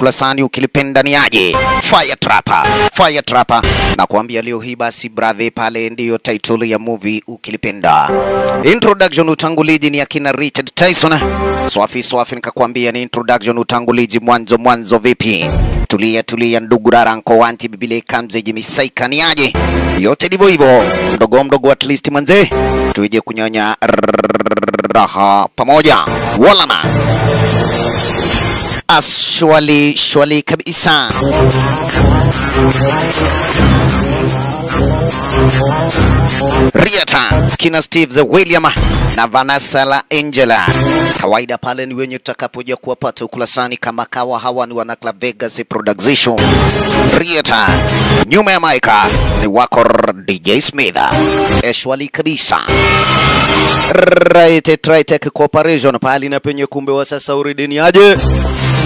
ukulasani ukilipenda ni aje Fire Trapper, Fire Trapper na kuambia leo hii basi brother, pale ndiyo title ya movie ukilipenda. Introduction utangulizi ni akina Richard Tyson. Swafi swafi, nikakwambia ni introduction utangulizi, mwanzo mwanzo vipi? Tulia tulia, ndugu rara nko wanti bibile kamze jimisaika ni aje? Yote ndivyo hivyo, mdogo mdogo, at least manze, tuje kunyonya raha pamoja, walana ashwali shwali kabisa. Riata kina Steve the William na Vanessa la Angela, kawaida pale ni wenye tutakapoja kuwapata ukulasani kama kawa. Hawa ni wana Club Vegas Production. Riata nyuma ya maika ni wako DJ Smith, eshwali kabisa. Right, Tritech Corporation pahali na penye kumbe wa sasa uridi ni aje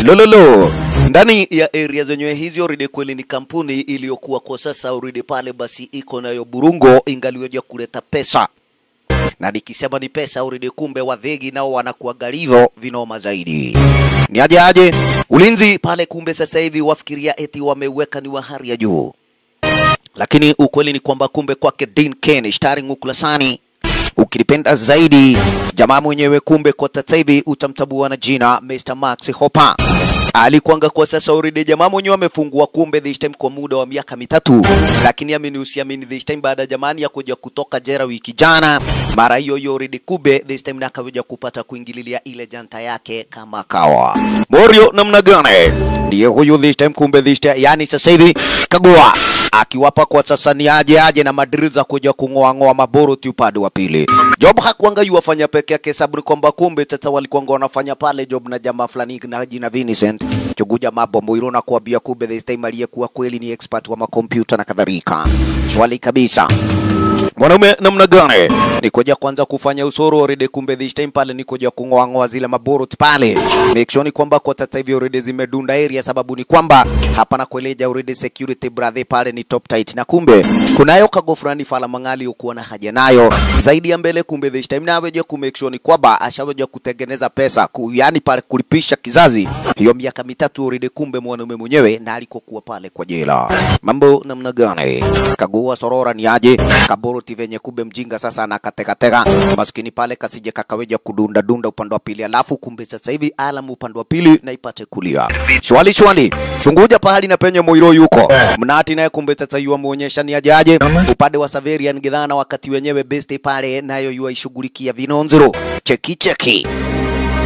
lololo ndani ya area zenyewe hizi uridi kweli ni kampuni iliyokuwa kwa sasa uridi pale basi iko nayo burungo ingaliweja kuleta pesa? Na nikisema ni pesa uridi, kumbe wadhegi nao wanakuaga hivyo vinoma zaidi. Ni aje aje? Ulinzi pale kumbe sasa hivi wafikiria eti wameweka ni wa hali ya juu. Lakini ukweli ni kwamba kumbe kwake Dean Ken starring ukulasani ukilipenda zaidi jamaa mwenyewe kumbe kwa sasa hivi na jina Mr. Max Hopper alikuanga kwa sasa already jamaa mwenyewe amefungua kumbe this time kwa muda wa miaka mitatu, lakini amini usiamini this time baada ya jamani ya kuja kutoka jera wiki jana, mara hiyo hiyo already kube this time nakaweja kupata kuingililia ile janta yake kama kawa. Morio namna gani? Ndiye huyu this time kumbe this time, yani sasa hivi kagua akiwapa kwa sasa ni aje aje na Madrid za kuja kung'oa ng'oa maboroti upande wa pili. Job hakuanga yu wafanya peke yake, sababu ni kwamba kumbe tata walikuanga wanafanya pale job na jamaa fulani na jina Vincent chuguja mabombo ilo na kuambia kumbe this time aliyekuwa kweli ni expert wa makompyuta na kadhalika. Swali kabisa. Mwanaume namna gani? Nikoja kwanza kufanya usoro already, kumbe this time pale nikoja kung'oang'oa kung'oa ng'oa zile maborot pale. Make sure ni kwamba kwa sasa hivi already zimedunda area, sababu ni kwamba hapa na kueleja already security brother pale ni top tight, na kumbe kunayo kago fulani fala mangali ukuwa na haja nayo zaidi ya mbele. Kumbe this time naweja ku make sure ni kwamba ashaweja kutengeneza pesa ku, yani pale kulipisha kizazi hiyo miaka mitatu already, kumbe mwanaume mwenyewe na alikokuwa pale kwa jela. Mambo namna gani? Kagua sorora ni aje kaboroti venye kube mjinga sasa anakatekateka. Maskini pale kasije kakaweja kudunda dunda upande wa pili, alafu kumbe sasa hivi alam upande wa pili na ipate kulia. Shwali shwali. Chunguja pahali na penye moiro yuko. Mnati naye kumbe sasa yu amuonyesha ni ajaje aje. Upande wa Saverian Gidhana, wakati wenyewe besti pale nayo yu aishughulikia vinonzero. Cheki cheki.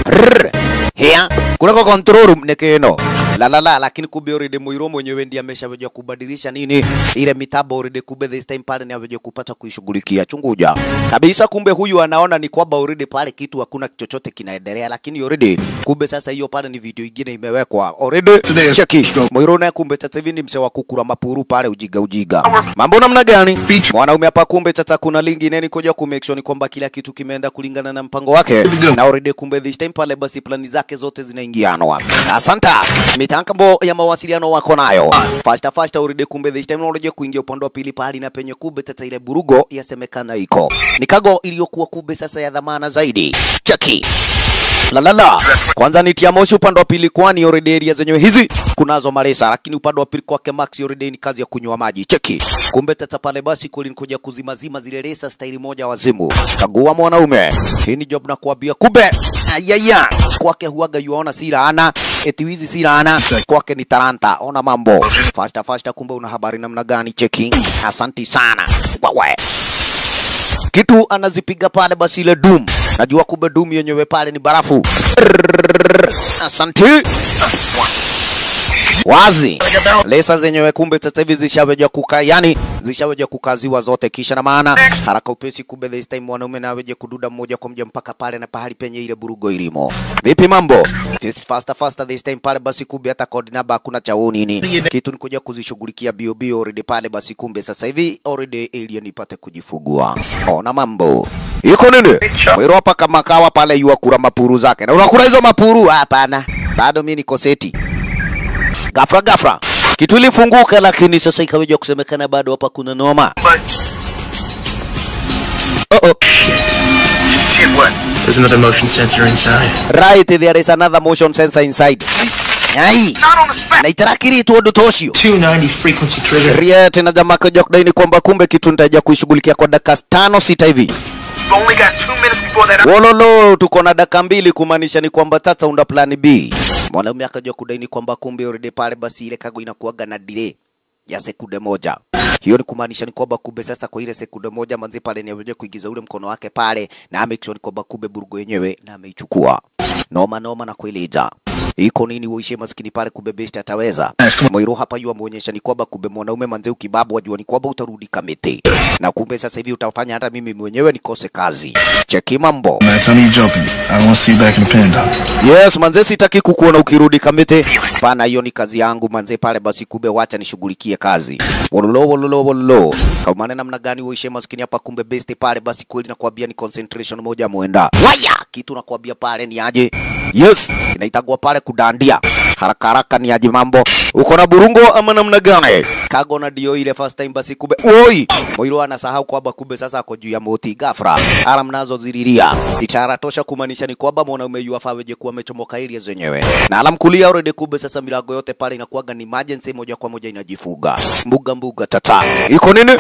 Rrr. Hea, kunako control room nekeno la la la, lakini kumbe already Muiro mwenyewe ndiye ameshaweja kubadilisha nini ile mitambo already, kumbe this time pale ni aweje kupata kuishughulikia. Chunguja. Kabisa. Kumbe huyu anaona ni kwamba already pale kitu hakuna chochote kinaendelea, lakini already kumbe sasa hiyo pale ni video ingine imewekwa. Already. Cheki. Muiro naye kumbe sasa hivi ni mse wa kukura mapuru pale ujiga ujiga, mambo namna gani? Mwanaume hapa? Kumbe sasa kuna lingi neni kuja ku make sure ni kwamba kila kitu kimeenda kulingana na mpango wake, na already kumbe this time pale basi plani zake zote zinaingianwa. Asanta mitambo ya mawasiliano wako nayo. Fasta fasta uride kumbe this time unaoje kuingia upande wa pili pahali na penye kumbe tata ile burugo yasemekana iko. Ni kago iliyokuwa kumbe sasa ya dhamana zaidi. Cheki. La kwanza ni tia moshi upande wa pili, kwani already area zenyewe hizi kunazo maresa, lakini upande wa pili kwake Max already ni kazi ya kunywa maji. Cheki. Kumbe tata pale basi kulinikuja kuzimazima zile resa staili moja wazimu. Kagua mwanaume, hii ni job na kuambia, kumbe. Ayaya kwake huaga yuaona si laana eti wizi si laana kwake ni talanta. Ona mambo fasta fasta, kumbe una habari namna gani? Checking. asanti sana wewe kitu anazipiga pale basi ile doom najua kumbe doom yenyewe pale ni barafu asante wazi. Lesa zenyewe kumbe sasa hivi zishaweja kuka yani zishaweja kukaziwa zote. Kisha na maana haraka upesi kumbe this time mwanaume na aweje kududa mmoja kwa mmoja mpaka pale na pahali penye ile burugo ilimo. Vipi mambo? This faster faster this time pale basi kumbe hata code number hakuna cha nini. Kitu ni kuja kuzishughulikia bio bio already pale basi kumbe sasa hivi already alien ipate kujifugua. Ona mambo. Iko nini? Mwiro hapa kama kawa pale yua kura mapuru zake. Na unakura hizo mapuru? Hapana. Bado mimi niko seti Gafra gafra kitu ilifunguka, lakini sasa ikaweja kusemekana bado hapa kuna noma. Uh -oh. There's another motion sensor inside. Right, there is another motion sensor inside. ai Not on the spec. na itarakiri tu odo toshio 290 frequency trigger. ria tena jamaa kaja kudaini kwamba kumbe kitu nitaja kuishughulikia kwa dakika tano sita hivi wololo tuko na dakika mbili kumaanisha ni kwamba tata unda plan b mwanaume akajua kudaini kwamba kumbe already pale basi ile kago inakuaga na delay ya sekunde moja. Hiyo ni kumaanisha ni kwamba kumbe sasa kwa ile sekunde moja manzi pale ni aweze kuingiza ule mkono wake pale na make ni kwamba kumbe burgo yenyewe na ameichukua. Noma noma na kueleza iko nini uishe maskini pale kumbe best ataweza Moiro hapa yu amuonyesha ni kwamba kumbe mwanaume manzeu kibabu wajua ni kwamba utarudi kamiti na kumbe sasa hivi utafanya hata mimi mwenyewe nikose kazi cheki mambo. Yes, manze sitaki kukuona ukirudi Kamiti. Pana, hiyo ni kazi yangu manze pale, basi kumbe wacha nishughulikie kazi. Wololo wololo wololo. Kama maana namna gani uishe maskini hapa kumbe best pale, basi kweli nakwambia ni concentration moja muenda. Waya, kitu nakwambia pale ni aje. Yes, inaitagwa pale kudandia. Haraka haraka ni aje mambo. Uko na burungo ama namna gani? Kago na dio ile first time basi kube. Oi, Moiro anasahau kwamba kumbe sasa ako juu ya moti gafra. Ara mnazo ziriria. Ishara tosha kumaanisha ni kwamba mwanaume yu afaa weje kuwa amechomoka area zenyewe. Na alam kulia already kumbe sasa milango yote pale inakuwaga ni emergency moja kwa moja inajifuga. Mbuga mbuga tata. Iko nini?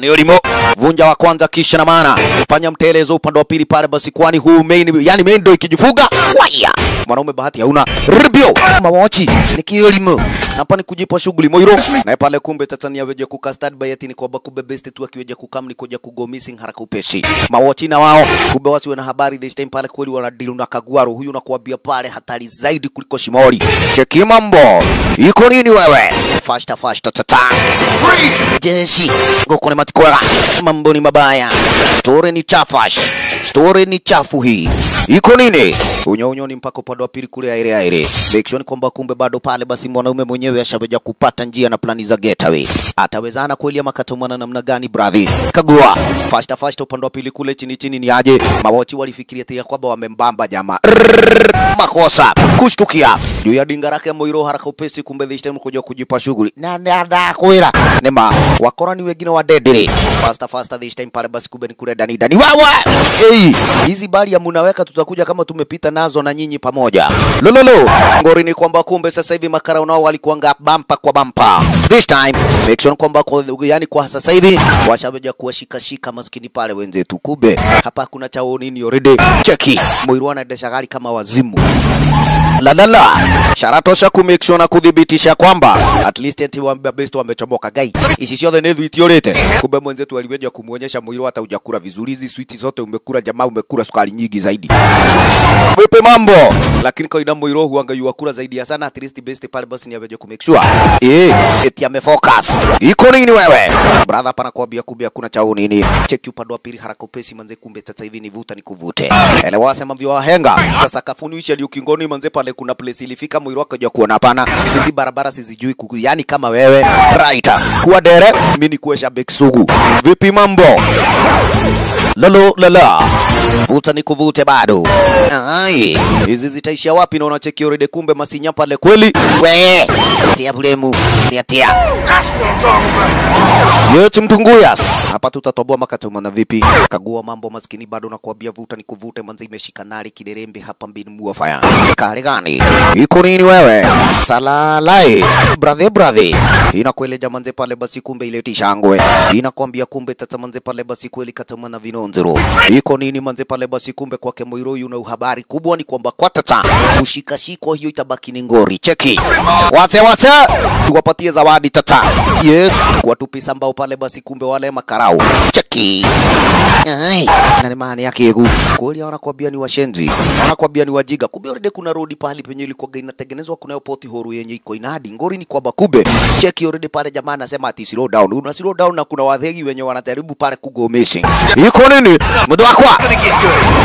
Ni ulimo vunja wa kwanza kisha na maana. Fanya mtelezo upande wa pili pale basi kwani huu main yani main ndio ikijifuga? Waya mwanaume bahati hauna. Ribio. Mawachi ni kiolimo hapa ni kujipa shughuli moiro. Na pale kumbe Tanzania weje kukastad bayati ni kwamba kumbe best tu akiweje kukam ni kuja kugo missing haraka upesi mawachi na wao. Kumbe watu wana habari this time pale kweli wana deal na Kagwaro huyu nakuambia pale hatari zaidi kuliko Shimori cheki mambo. Iko nini wewe? Fasta fasta tata jeshi. Ngoko ni matikwara mambo ni mabaya. Tore ni chafash story ni chafu hii. Iko nini? Unyo unyo ni mpaka upande wa pili kule aire aire make sure ni kwamba kumbe bado pale basi mwanaume mwenyewe ashaweja kupata njia na plani za getaway. Atawezana kweli ama katomana namna gani brother? Kagua. Fasta fasta upande wa pili kule chini chini ni aje? Mawochi walifikiria tia kwamba wamembamba jamaa. Makosa. Kushtukia. Juu ya dinga lake moiro haraka upesi kumbe this time kuja kujipa shughuli. Na nda kwira nema wakorani wengine wa dedere fasta fasta this time pale basi kumbe ni kule dani dani. Wewe hey. Hizi bali ya munaweka tutakuja kama tumepita nazo na nyinyi pamoja. Lololo. Ngori ni kwamba kumbe sasa hivi makara unao walikuanga bampa kwa bampa. This time. Make sure kwamba kwa, yani kwa sasa hivi washaweja kuwashika shika maskini pale wenzetu. Kumbe hapa kuna chao nini already. Cheki. Mwirwana desha gari kama wazimu la la la. Shara tosha ku make sure na kudhibitisha kwamba at least eti wa best wamechomoka gai ici ciothe nĩ thwitiũrĩte kumbe mwenzetu aliweja kumuonyesha mwĩrĩ hata hujakula vizuri. Hizi switi zote umekula jamaa umekula sukari nyingi zaidi. Vipi mambo. Lakini kwa ina mwĩrĩ huanga yuakula zaidi ya sana at least best pale basi ni aweje ku make sure. Eh eti amefocus. Iko nini wewe? Brother hapa kuambia kumbe hakuna chao nini. Check upande wa pili haraka upesi manze kumbe sasa hivi ni vuta ni kuvute. Elewa sema vyo wahenga. Sasa kafuni ishi ali ukingoni manze pale kuna place ilifika mwili wako jua kuona hapana. Hizi barabara sizijui kuku yani kama wewe writer, kuwa dere mimi ni kuwe shabiki sugu. Vipi mambo? Lolo lala vuta ni kuvute bado ai hizi zitaishia wapi na unacheki orede, kumbe masinya pale kweli Wee tia bulemu tia tia That's what I'm talking about. Yeti mtunguyas hapa tutatoboa makatumana vipi? Kagua mambo maskini bado nakuambia vuta ni kuvute manzi, imeshika nari kiderembe hapa mbini mua fire. Kale gani? Iko nini wewe? Salalai. Brother brother. Inakueleja manze pale basi kumbe ile tishangwe. Inakwambia kumbe tata manze pale basi kweli katamana vinonzero. Iko nini manze pale basi kumbe kwake Moiro una uhabari kubwa ni kwamba kwa tata kushikashikwa hiyo itabaki ni ngori. Cheki. Wase wase tuwapatie zawadi tata. Yes, kuwatupisa mbao pale basi kumbe wale makarau. Cheki. Na ni maana yake egu. Kweli wanakuambia ni washenzi. Wanakuambia ni wajiga. Kumbe already kuna rodi pale penye ilikuwa inatengenezwa kunayo poti horu yenye iko inadi. Ngori ni kwamba kumbe cheki already pale jamaa anasema ati slow down. Una slow down na kuna wadhegi wenye wanajaribu pale kugomesha. Iko nini? Mdo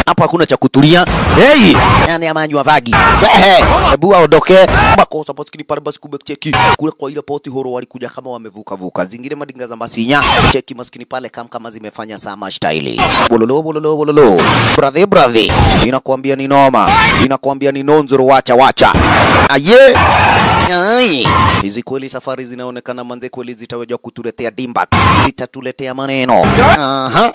Hapa hakuna cha kutulia. Hey, yani amanywa vagi. Ehe, hebu aondoke. Makosa maskini pale basi kubek cheki. Kule kwa ile poti horo walikuja kama wamevuka vuka, zingine madinga za masinya, cheki maskini pale kam kama zimefanya sama staili bololo bololo bololo, brother brother, inakwambia ni noma, inakwambia ni nonzoro, wacha wacha, aye! Ai, hizi kweli safari zinaonekana manze, kweli zitaweza kutuletea dimba, zitatuletea maneno, aha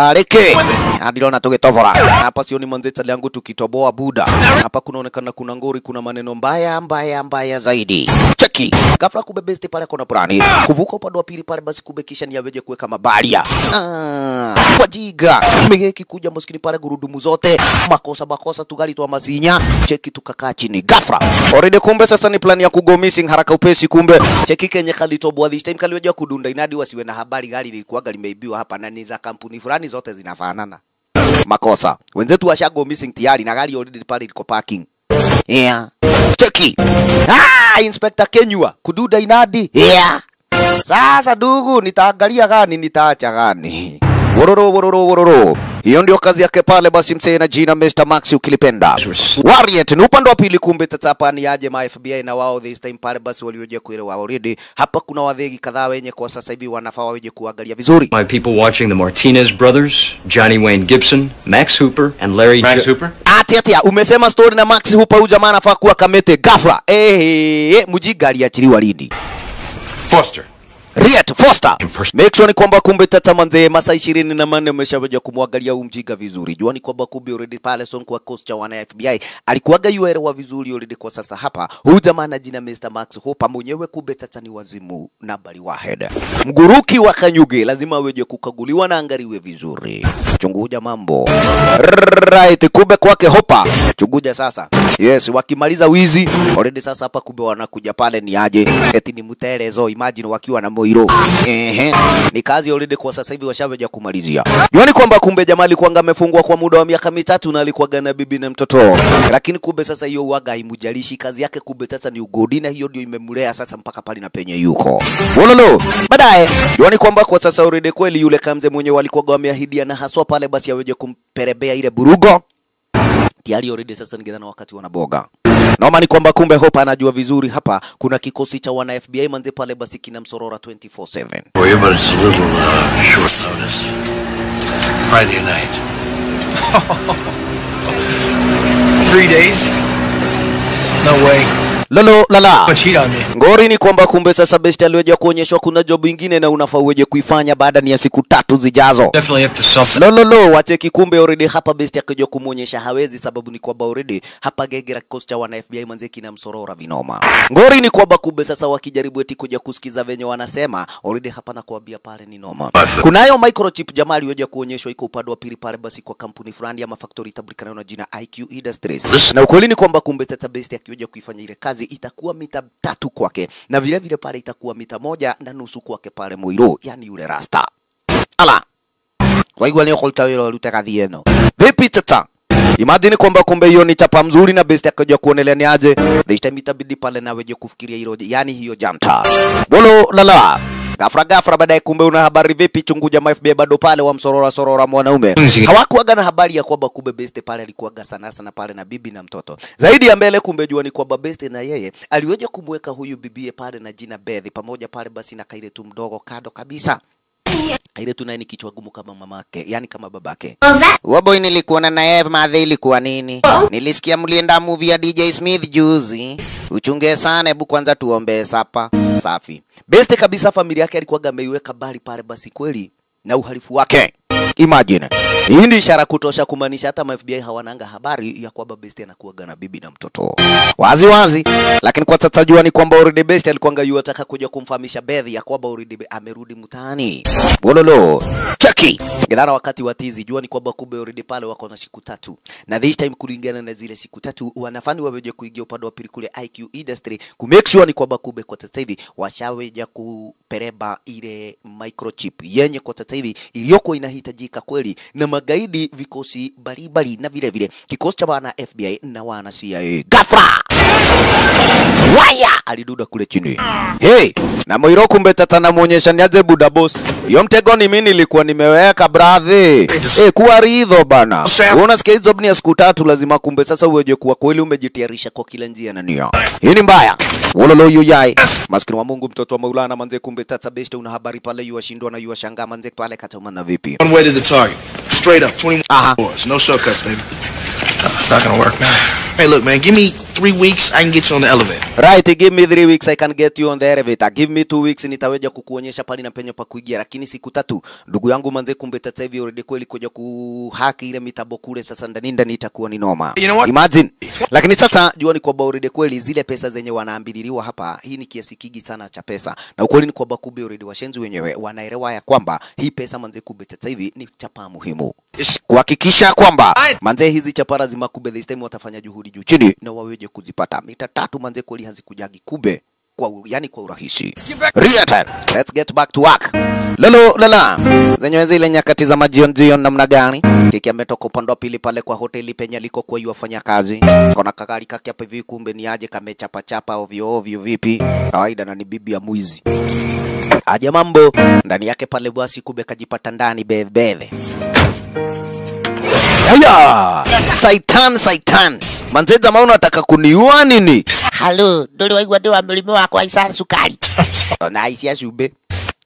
Kareke adirona tugitobora hapa, sioni manzeta langu tukitoboa buda. Hapa. Kunaonekana kuna ngori, kuna maneno mbaya mbaya mbaya zaidi. Cheki. Ghafla, kube besti pale kona purani kuvuka upande wa pili pale, basi kube kisha ni aweje kuweka mabaria. Ah, wajiga mgeki kuja maskini pale, gurudumu zote. Makosa makosa, tugali twa mazinya. Cheki tukakaa chini. Ghafla, already kumbe sasa ni plani ya kugo missing haraka upesi. Kumbe. Cheki kenye kalitoboa this time kaliweja kudunda inadi wasiwe na habari, gari lilikuwa limeibiwa hapa na ni za kampuni fulani, zote zinafanana makosa. Wenzetu washago missing tayari na gari already pale liko parking. Yeah. Cheki. Ah, Inspector Kenyua kududa inadi. Yeah. Sasa dugu, nitaangalia gani nitaacha gani? Wororo wororo wororo. Hiyo ndio kazi yake pale basi msee na jina Mr. Max ukilipenda. Warrior ni upande wa pili kumbe tatapa ni aje ma FBI na wao this time pale basi walioje kuelewa already. Hapa kuna wadhegi kadhaa wenye kwa sasa hivi wanafaa waje kuangalia vizuri. My people watching the Martinez brothers, Johnny Wayne Gibson, Max Hooper, and Larry Max Jo- Hooper? Ati ati umesema story na Max Hooper huyu jamaa anafaa kuwa kamete ghafla. Eh, eh, mujiga aliachiliwa lini? Foster. Riet Foster. Make sure ni kwamba kumbe tata manze masaa ishirini na manne umeshaweja kumwangalia huyu mjiga vizuri. Jua ni kwamba kumbe already pale son kwa coast cha wana FBI alikuwaga yuelewa vizuri already kwa sasa hapa. Huyu jamaa na jina Mr. Max Hopa mwenyewe kumbe tata ni wazimu na bali wahed. Mguruki wa Kanyuge lazima aweje kukaguliwa na angaliwe vizuri. Chunguja mambo. Right, kumbe kwake Hopa. Chunguja sasa. Yes, wakimaliza wizi already sasa hapa kumbe wanakuja pale ni aje? Eti ni mtelezo, imagine wakiwa na moiro. Ehe. Ni kazi already kwa sasa hivi washaweja kumalizia. Juani kwamba kumbe jamaa alikuwa amefungwa kwa muda wa miaka mitatu na alikuwa gana bibi na mtoto. Lakini kumbe sasa hiyo uaga haimujalishi kazi yake kumbe sasa ni ugodina hiyo ndio imemlea sasa mpaka pale na penye yuko. Wololo. Baadaye juani kwamba kwa sasa already kweli yule kamze mwenye walikuwa wameahidia na haswa pale basi aweje kumperebea ile burugo tayari already sasa ningedhana wakati wanaboga Naoma ni kwamba kumbe Hopa anajua vizuri hapa kuna kikosi cha wana FBI manze pale basi kina msorora 24/7. For yeah, it's a little uh, short notice. Friday night. Three days? No way. Lolo lala. Ngori ni kwamba kumbe sasa Best aliweja kuonyeshwa kuna job ingine na unafaa uweje kuifanya baada ni ya siku tatu zijazo. Lololo wacheki kumbe already hapa Best akija kumuonyesha hawezi, sababu ni kwamba already hapa gegera kikosi cha wana FBI manze kina msorora vinoma. Ngori ni kwamba kumbe sasa wakijaribu eti kuja kusikiza venye wanasema already hapa na kuambia pale ni noma. Kunayo microchip jamaa aliyoja kuonyeshwa iko upande wa pili pale basi kwa kampuni fulani ama factory tabrikana na jina IQ Industries. Na ukweli ni kwamba kumbe tata best akija kuifanya ile kazi itakuwa mita tatu kwake na vile vile pale itakuwa mita moja na nusu kwake pale Muiru, yani yule rasta. Ala. Waigua nä å wä rute gathi eno. Vipi tata? Imagine kwamba kumbe hiyo ni chapa mzuri na best akaja kuonelea ni aje. This time itabidi pale na weje kufikiria hilo yani hiyo janta bolo lala gafra gafra baadaye kumbe una habari vipi? Chungu jamaa FBI bado pale wa msorora sorora mwanaume. Hawakuaga na habari ya kwamba kumbe best pale alikuaga sana sana pale na bibi na mtoto. Zaidi ya mbele kumbe jua ni kwamba best na yeye aliweja kumweka huyu bibie pale na jina Beth pamoja pale basi na kaile tu mdogo kado kabisa ile tu naye ni kichwa gumu kama mamake, yani kama babake. Waboy, nilikuona na Eve madhe, ilikuwa nini? Nilisikia mlienda movie ya DJ Smith juzi. Uchunge sana, hebu kwanza tuombe sapa. Safi. Beste kabisa, familia yake alikuwa ameiweka bali pale, basi kweli na uhalifu wake. Imagine. Hii ni ishara kutosha kumaanisha hata ma FBI hawananga habari ya kwamba Best anakuaga na bibi na mtoto. Wazi wazi. Lakini kwa sasa jua ni kwamba already Best alikuwa yuataka kuja kumfahamisha Beth ya kwamba already amerudi mtaani. Bololo. Cheki. gidana wakati wa tizi jua ni kwamba kumbe already pale wako na siku tatu. Na this time kulingana na zile siku tatu wanafani waweje kuingia upande wa pili kule IQ industry ku make sure ni kwamba kumbe kwa sasa hivi washaweja kupereba ile microchip yenye kwa sasa hivi iliyokuwa inahitajika kweli na magaidi vikosi mbalimbali na vile vile kikosi cha wana FBI na wana CIA. Gafra! Waya! aliduda kule chini. Hey, na Moiro kumbe tata namuonyesha niaje buda boss. Hiyo mtego ni mimi nilikuwa nimeweka brother. Hey, kuwa ridho bana. Unasikia hizo ni ya siku tatu lazima kumbe sasa uweje kuwa kweli umejitayarisha kwa kila njia na nia. Hii ni mbaya. Wololo yuyai. Maskini wa Mungu mtoto wa Maulana manze kumbe tata best una habari pale yuashindwa na yuashangaa manze pale kata na vipi. One way to the target. Straight up, 21 Uh-huh. No shortcuts, baby. It's not gonna work, man. Hey, look, man, give me three weeks, I can get you on the elevator. Right, give me three weeks I can get you on the elevator. Give me two weeks nitaweza kukuonyesha pali na penye pa kuingia, lakini siku tatu ndugu yangu manze, kumbe sasa hivi already kweli kuja kuhaki ile mitambo kule, sasa ndani ndani itakuwa ni noma. You know what? Imagine. Lakini sasa jua ni kwamba already kweli zile pesa zenye wanaambililiwa hapa, hii ni kiasi kigi sana cha pesa, na ukweli ni kwamba kumbe already washenzi wenyewe wanaelewa ya kwamba hii pesa manze, kumbe sasa hivi ni chapa muhimu kuhakikisha kwamba manze hizi chapa lazima kube this time watafanya juhudi juu chini na waweje kuzipata. Mita tatu manze kweli hazikujagi kube kwa yani kwa urahisi. Real Let's get back to work. Lolo lala. Zenyewe zile nyakati za majion jion namna gani? Kiki ametoka upande wa pili pale kwa hoteli penye liko kwa wafanya kazi. Kona kakari kake hapa hivi kumbe ni aje kamechapa chapa ovyo ovyo vipi? Kawaida na ni bibi ya mwizi. Aje mambo ndani yake pale basi kube kajipata ndani bebebe. Haya! Saitan, Saitan. Manzeza mauna unataka kuniua nini? Halo, ndoli waigua ndi wa mũrimũ wakwa isara sukari. Na isia shube.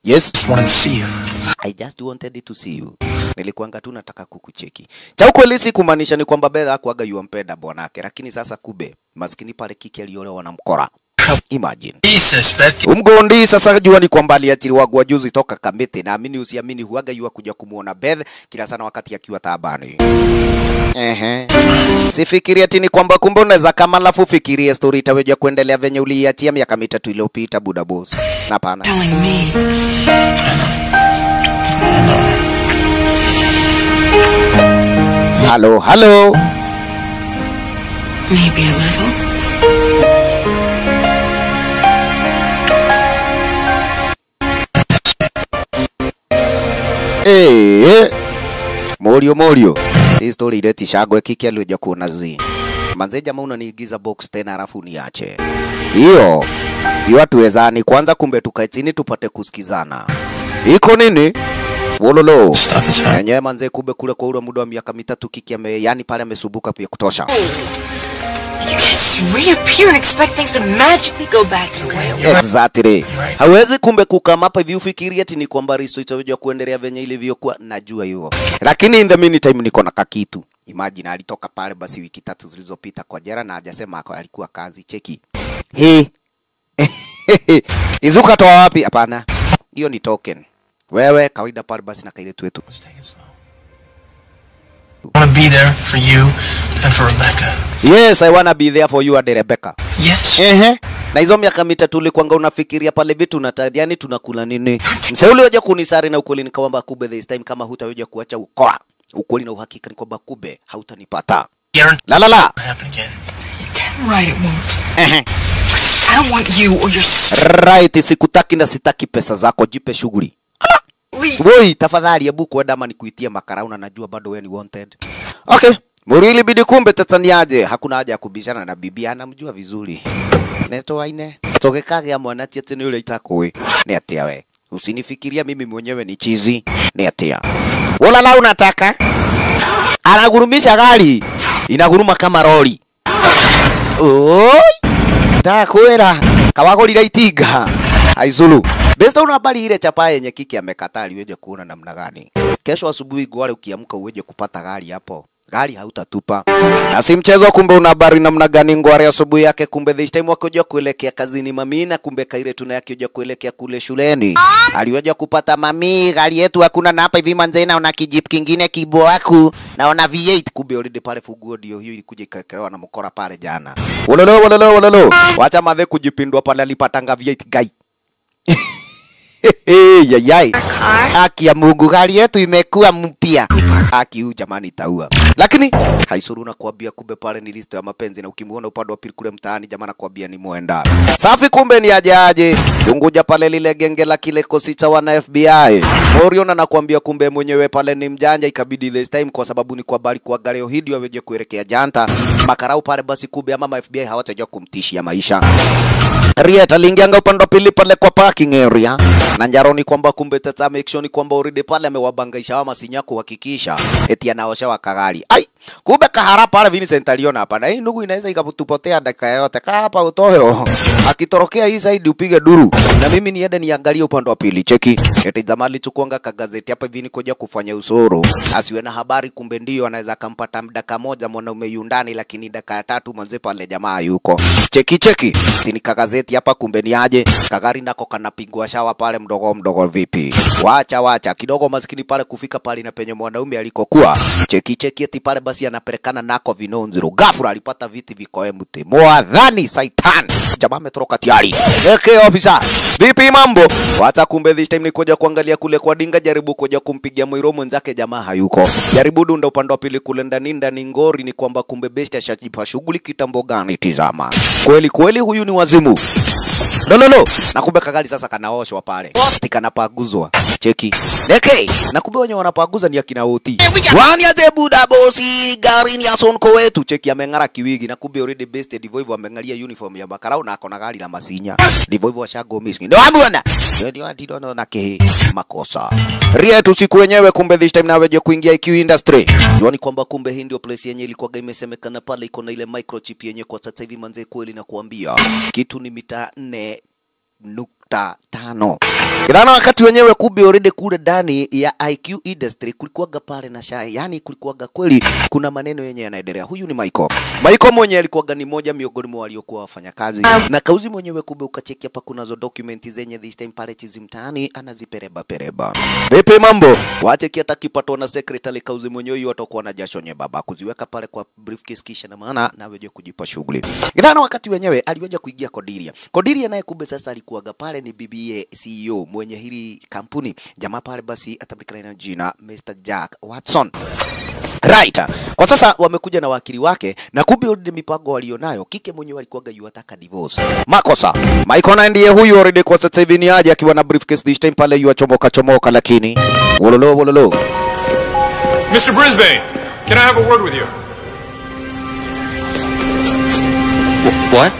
Yes, Just wanted to see you. I just wanted to see you. Nilikuanga tu nataka kukucheki. Cha ukweli si kumaanisha ni kwamba Betha yuwa yuampenda bwanake, lakini sasa kube maskini pale kiki aliolewa na mkora. Imagine. Umgondi sasa jua ni kwamba wagu juzi toka Kamiti, naamini usiamini, huaga yua kuja kumuona Beth kila sana wakati akiwa taabani. Ehe. Sifikiri ati ni kwamba kumbe unaweza kama alafu fikirie story itaweja kuendelea venye uliiachia miaka mitatu iliyopita buda boss. Hapana. Halo, halo. Maybe a little. Eh. Morio Morio. Hii story ile shagwe kiki alioja kuona zi. Manze jamaa unaniigiza box tena alafu niache. Hiyo. Hiyo hatuwezani kwanza kumbe tukae chini tupate kusikizana. Iko nini? Wololo. enyewe manze kumbe kule kwa ule muda wa miaka mitatu kiki ame yani pale amesubuka pia kutosha. You can't just reappear and expect things to magically go back to the way it was. Exactly. Hawezi kumbe kukama hapa hivi ufikiri ati ni kwamba Riso itaweza kuendelea venye ilivyokuwa, najua hiyo. Lakini in the meantime niko na kakitu. Imagine alitoka pale basi wiki tatu zilizopita kwa jera na hajasema ako- alikuwa kazi cheki. He. Izuka toa wapi? Hapana. Hiyo ni token. Wewe kawaida pale basi na kailetu wetu. Want to be there for you and for Rebecca. Yes, I want to be there for you and Rebecca. Yes. Ehe. Na hizo miaka mitatu ulikwanga unafikiria pale vitu na yani tunakula nini? Msee ule waje kunisari na ukweli nikamwambia kube this time kama hutaweza kuacha ukoa. Ukweli na uhakika ni kwamba kube hautanipata. La la la. it won't happen again. Damn right it won't. Ehe. I want you or your Right, sikutaki na sitaki pesa zako, jipe shughuli. Woi, tafadhali hebu kwenda ama nikuitie makara una najua bado wewe ni wanted. Okay. Murili bidi kumbe tataniaje? Hakuna haja ya kubishana na bibi, anamjua vizuri. Neto aine. Togekage mwana ati ati ni ule itakui. Ni atia we. Usinifikiria mimi mwenyewe ni chizi. Ni atia. Wala la unataka? Anagurumisha gari. Inaguruma kama roli. Oi. Ndakwira kawagorira itinga. Aizulu. Besta on habari ile chapa yenye kiki amekataa liweje kuona namna gani? Kesho asubuhi gwale ukiamka uweje kupata gari hapo. Gari hautatupa. Na si mchezo kumbe una habari namna gani ngware asubuhi yake kumbe this time wakoja kuelekea kazini mamina kumbe kaire tuna yakioja kuelekea kule shuleni. Aliweja kupata mami gari yetu hakuna na hapa hivi manze naona kijip kingine kiboaku naona V8 kumbe already pale funguo ndio hiyo ilikuja ikawekelewa na mkora pale jana. Wololo wololo wololo. Wacha madhe kujipindua pale alipatanga V8 guy. yayai haki ya Mungu, gari yetu imekuwa mpya. Haki huu jamani, taua. Lakini haisuru na kuambia, kumbe pale ni listo ya mapenzi, na ukimuona upande wa pili kule mtaani, jamani nakwambia ni mwenda safi, kumbe ni aje aje chunguja pale lile genge la kile kosi cha wana FBI. Orion anakuambia kumbe mwenyewe pale ni mjanja, ikabidi this time kwa sababu ni kwa bali kwa gari hidi waweje kuelekea janta makarau pale, basi kumbe ama FBI hawatajua kumtishia maisha. Riet aliingianga upande wa pili pale kwa parking area na njaroni kwamba kumbe tata make sure ni kwamba uride pale amewabangaisha wa masinya kuhakikisha eti anaosha wa kagari. Ai, kumbe kahara pale Vincent aliona hapa na hii ndugu inaweza ikapotea dakika yote. Kaa hapa utoheo, Akitorokea hii side upige duru. Na mimi niende niangalie upande wa pili. Cheki. Eti zamani tukuanga ka gazeti hapa hivi nikoja kufanya usoro. Asiwe na habari kumbe ndio anaweza akampata mdaka moja mwanaume yundani lakini dakika ya tatu mwanze pale jamaa yuko. Cheki cheki. Tini kagazeti hapa kumbe ni aje. Kagari nako kanapigwa shawa pale mdogo mdogo vipi. Wacha wacha kidogo maskini pale kufika pale na penye mwanaume alikokuwa. Cheki cheki eti pale basi anapelekana nako vinonziro. Ghafla alipata viti vikoe emute. Mwadhani saitani Jamaa ametoroka tayari. Eke ofisa. Vipi mambo? Wacha kumbe this time ni kuja kuangalia kule kwa dinga jaribu kuja kumpigia mwiro mwenzake jamaa hayuko. Jaribu dunda upande wa pili kule ndani ndani ngori ni kwamba kumbe best ashajipa shughuli kitambo gani tizama. Kweli kweli huyu ni wazimu. Lololo, na kumbe kagali sasa kanaoshwa pale. Ati kanapaguzwa. Cheki. Neke, na kumbe wenye wanapaguza ni akina Oti. Wani aje buda bosi, gari ni ya sonko wetu. Cheki ameng'ara kiwigi na kumbe already best ndivyo hivyo ameng'aria uniform ya makarau na akona gari la masinya. Ndivyo hivyo ashago miski. Ndio amuona Ndio ndio ndio na kehe makosa. rietu siku wenyewe kumbe this time naweje kuingia IQ industry. Ni kwamba kumbe hii ndio place yenye ilikuwa imesemekana pale iko na ile microchip yenye kwa sasa hivi manze kweli na kuambia kitu ni mita 4 nukta tano. Idhana wakati wenyewe kumbe already kule ndani ya IQ industry kulikuwaga pale na shai, yani kulikuwaga kweli kuna maneno yenye yanaendelea. Huyu ni Michael. Michael mwenye alikuwaga ni moja miongoni mwa waliokuwa wafanyakazi na kauzi mwenyewe kumbe ukacheki hapa kunazo document zenye this time pale chizi mtaani anazipereba pereba. Vipi mambo? Wacheki hata kipatwa na secretary kauzi mwenyewe hiyo atakuwa na jasho nye baba kuziweka pale kwa briefcase kisha na maana na weje kujipa shughuli. Idhana wakati wenyewe aliweja kuingia Kodiria. Kodiria naye kumbe sasa alikuwaga pale ni BBA CEO mwenye hili kampuni. Jamaa pale basi atambulikana na jina Mr. Jack Watson. Right. Kwa sasa wamekuja na wakili wake na kubuild mipango walionayo kike mwenyewe alikuwaga yuataka divorce. Makosa. Michael na ndiye huyu already kwa sasa hivi ni aje akiwa na briefcase this time pale yuachomoka chomoka lakini wololo wololo. Mr. Brisbane, can I have a word with you? What?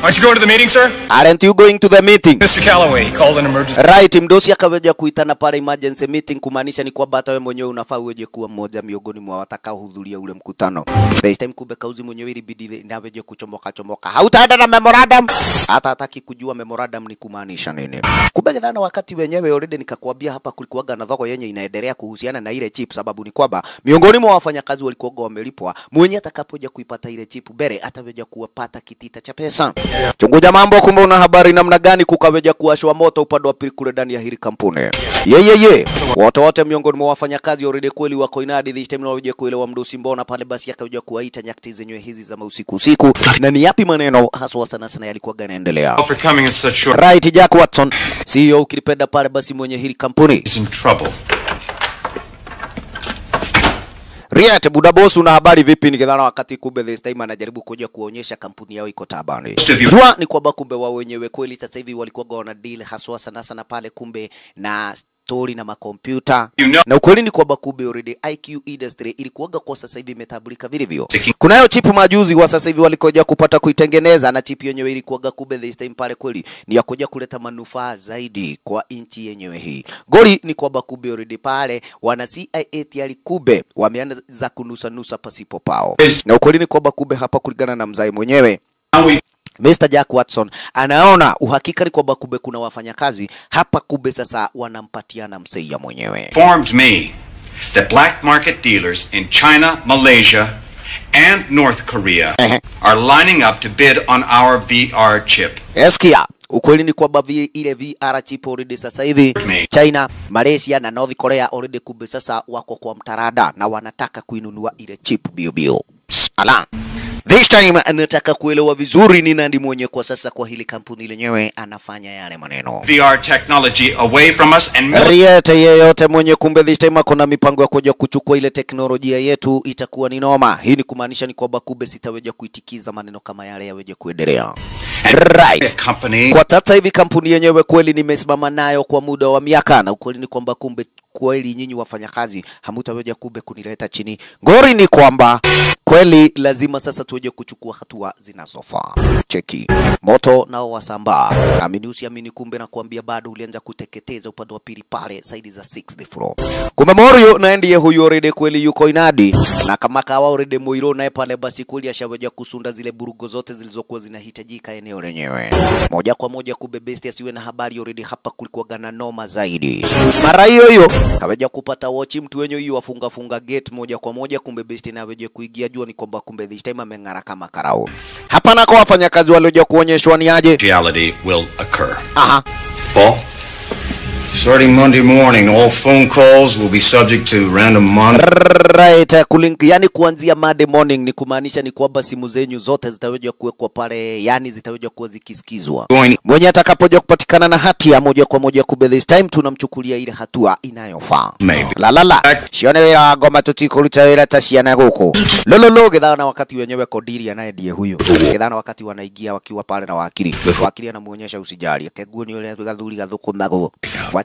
Aren't you going to the meeting, sir? Aren't you going to the meeting? Mr. Calloway, he called an emergency. Right, mdosi akaweja kuitana pale emergency meeting kumaanisha ni kwamba hata wewe mwenyewe unafaa uweje kuwa mmoja miongoni mwa watakaohudhuria ule mkutano. This time kumbe kauzi mwenyewe ilibidi naweje kuchomoka chomoka. Hautaenda na memorandum. Hata hataki kujua memorandum ni kumaanisha nini. Kumbe kadhana wakati wenyewe already nikakwambia hapa kulikuwaga na dhoko yenye inaendelea kuhusiana na ile chip sababu ni kwamba miongoni mwa wafanyakazi walikuwa wamelipwa mwenye atakapoja kuipata ile chip bere ataweja kuwapata kitita cha pesa. Chunguja mambo, kumbe una habari namna gani kukaweja kuwashwa moto upande wa pili kule ndani ya hili kampuni. Ye ye ye. Wote wote miongoni mwa wafanyakazi already kweli wako inadi this time waje kuelewa mdosi mbona pale basi akaja kuwaita nyakati zenyewe hizi za mausiku usiku na ni yapi maneno haswa sana sana yalikuwa yanaendelea. Such short Right, Jack Watson, CEO ukilipenda pale basi mwenye hili kampuni. He's in trouble. Riet buda boss, una habari vipi? Nikidhana wakati kumbe this time anajaribu kuja kuonyesha kampuni yao iko tabani. Jua ni kwamba kumbe wao wenyewe kweli sasa hivi walikuwa wana deal haswa sana sana pale kumbe na stori na makompyuta You know- na ukweli ni kwamba kumbe already IQ industry ilikuwaga kwa sasa hivi imetambulika vilivyo. Kunayo chip majuzi wa sasa hivi walikoja kupata kuitengeneza, na chip yenyewe ilikuwaga kumbe this time pale kweli ni ya kuja kuleta manufaa zaidi kwa nchi yenyewe hii. Goli ni kwamba kumbe already pale wana CIA tayari kumbe wameanza kunusa nusa pasipo pao, na ukweli ni kwamba kumbe hapa kulingana na mzai mwenyewe Mr. Jack Watson anaona uhakika ni kwamba kube kuna wafanyakazi hapa, kumbe sasa wanampatiana mseia mwenyewe. informed me that black market dealers in China, Malaysia, and North Korea are lining up to bid on our VR chip. Eskia, ukweli ni kwamba ile VR chip already sasa hivi China, Malaysia na North Korea already kube sasa wako kwa mtarada na wanataka kuinunua ile chip biobio. bio. Ala. This time nataka kuelewa vizuri ni nani mwenye kwa sasa kwa hili kampuni lenyewe anafanya yale maneno. VR technology away from us and Riete yeyote mwenye kumbe this time kuna mipango ya kuja kuchukua ile teknolojia yetu itakuwa ni noma. Hii ni kumaanisha ni kwamba kube sitaweja kuitikiza maneno kama yale yaweje kuendelea. Right. company Kwa sasa hivi kampuni yenyewe kweli nimesimama nayo kwa muda wa miaka, na ukweli ni kwamba kumbe kweli nyinyi wafanyakazi hamutaweja kumbe kunileta chini. Ngori ni kwamba kweli lazima sasa tuweje kuchukua hatua zinazofaa. Cheki moto nao wasambaa, amini usiamini, kumbe na kuambia bado ulianza kuteketeza upande wa pili pale saidi za 6th floor. Kumbe Morio na ndiye huyu already kweli yuko inadi na kama kawa already Moiro naye pale basi kweli ashaweja kusunda zile burugo zote zilizokuwa zinahitajika eneo lenyewe moja kwa moja. Kumbe besti asiwe na habari already, hapa kulikuwa gana noma zaidi. Mara hiyo hiyo kaweja kupata wochi mtu wenye hiyo afunga funga gate moja kwa moja. Kumbe besti na aweje kuigia jua ni kwamba kumbe this time ameng'ara kama karao. Hapa nako wafanyakazi walioja kuonyeshwa ni aje. reality will occur. Aha. Paul? Starting Monday morning, all phone calls will be subject to random monitoring. Right, uh, kulink, yani kuanzia Monday morning ni kumaanisha ni kwamba simu zenyu zote zitaweza kuwekwa pale, yani zitaweza kuwa zikisikizwa. Mwenye atakapoja kupatikana na hatia moja kwa moja, kube this time tunamchukulia ile hatua inayofaa. Maybe. La la la. Shione wira ngoma tutikuruta wira ta Lolo guku. Lololo na wakati wenyewe kodiri anaye die huyo. Githana wakati wanaingia wakiwa pale na wakili. Wakili anamuonyesha usijali. Kegu ni ule gathuri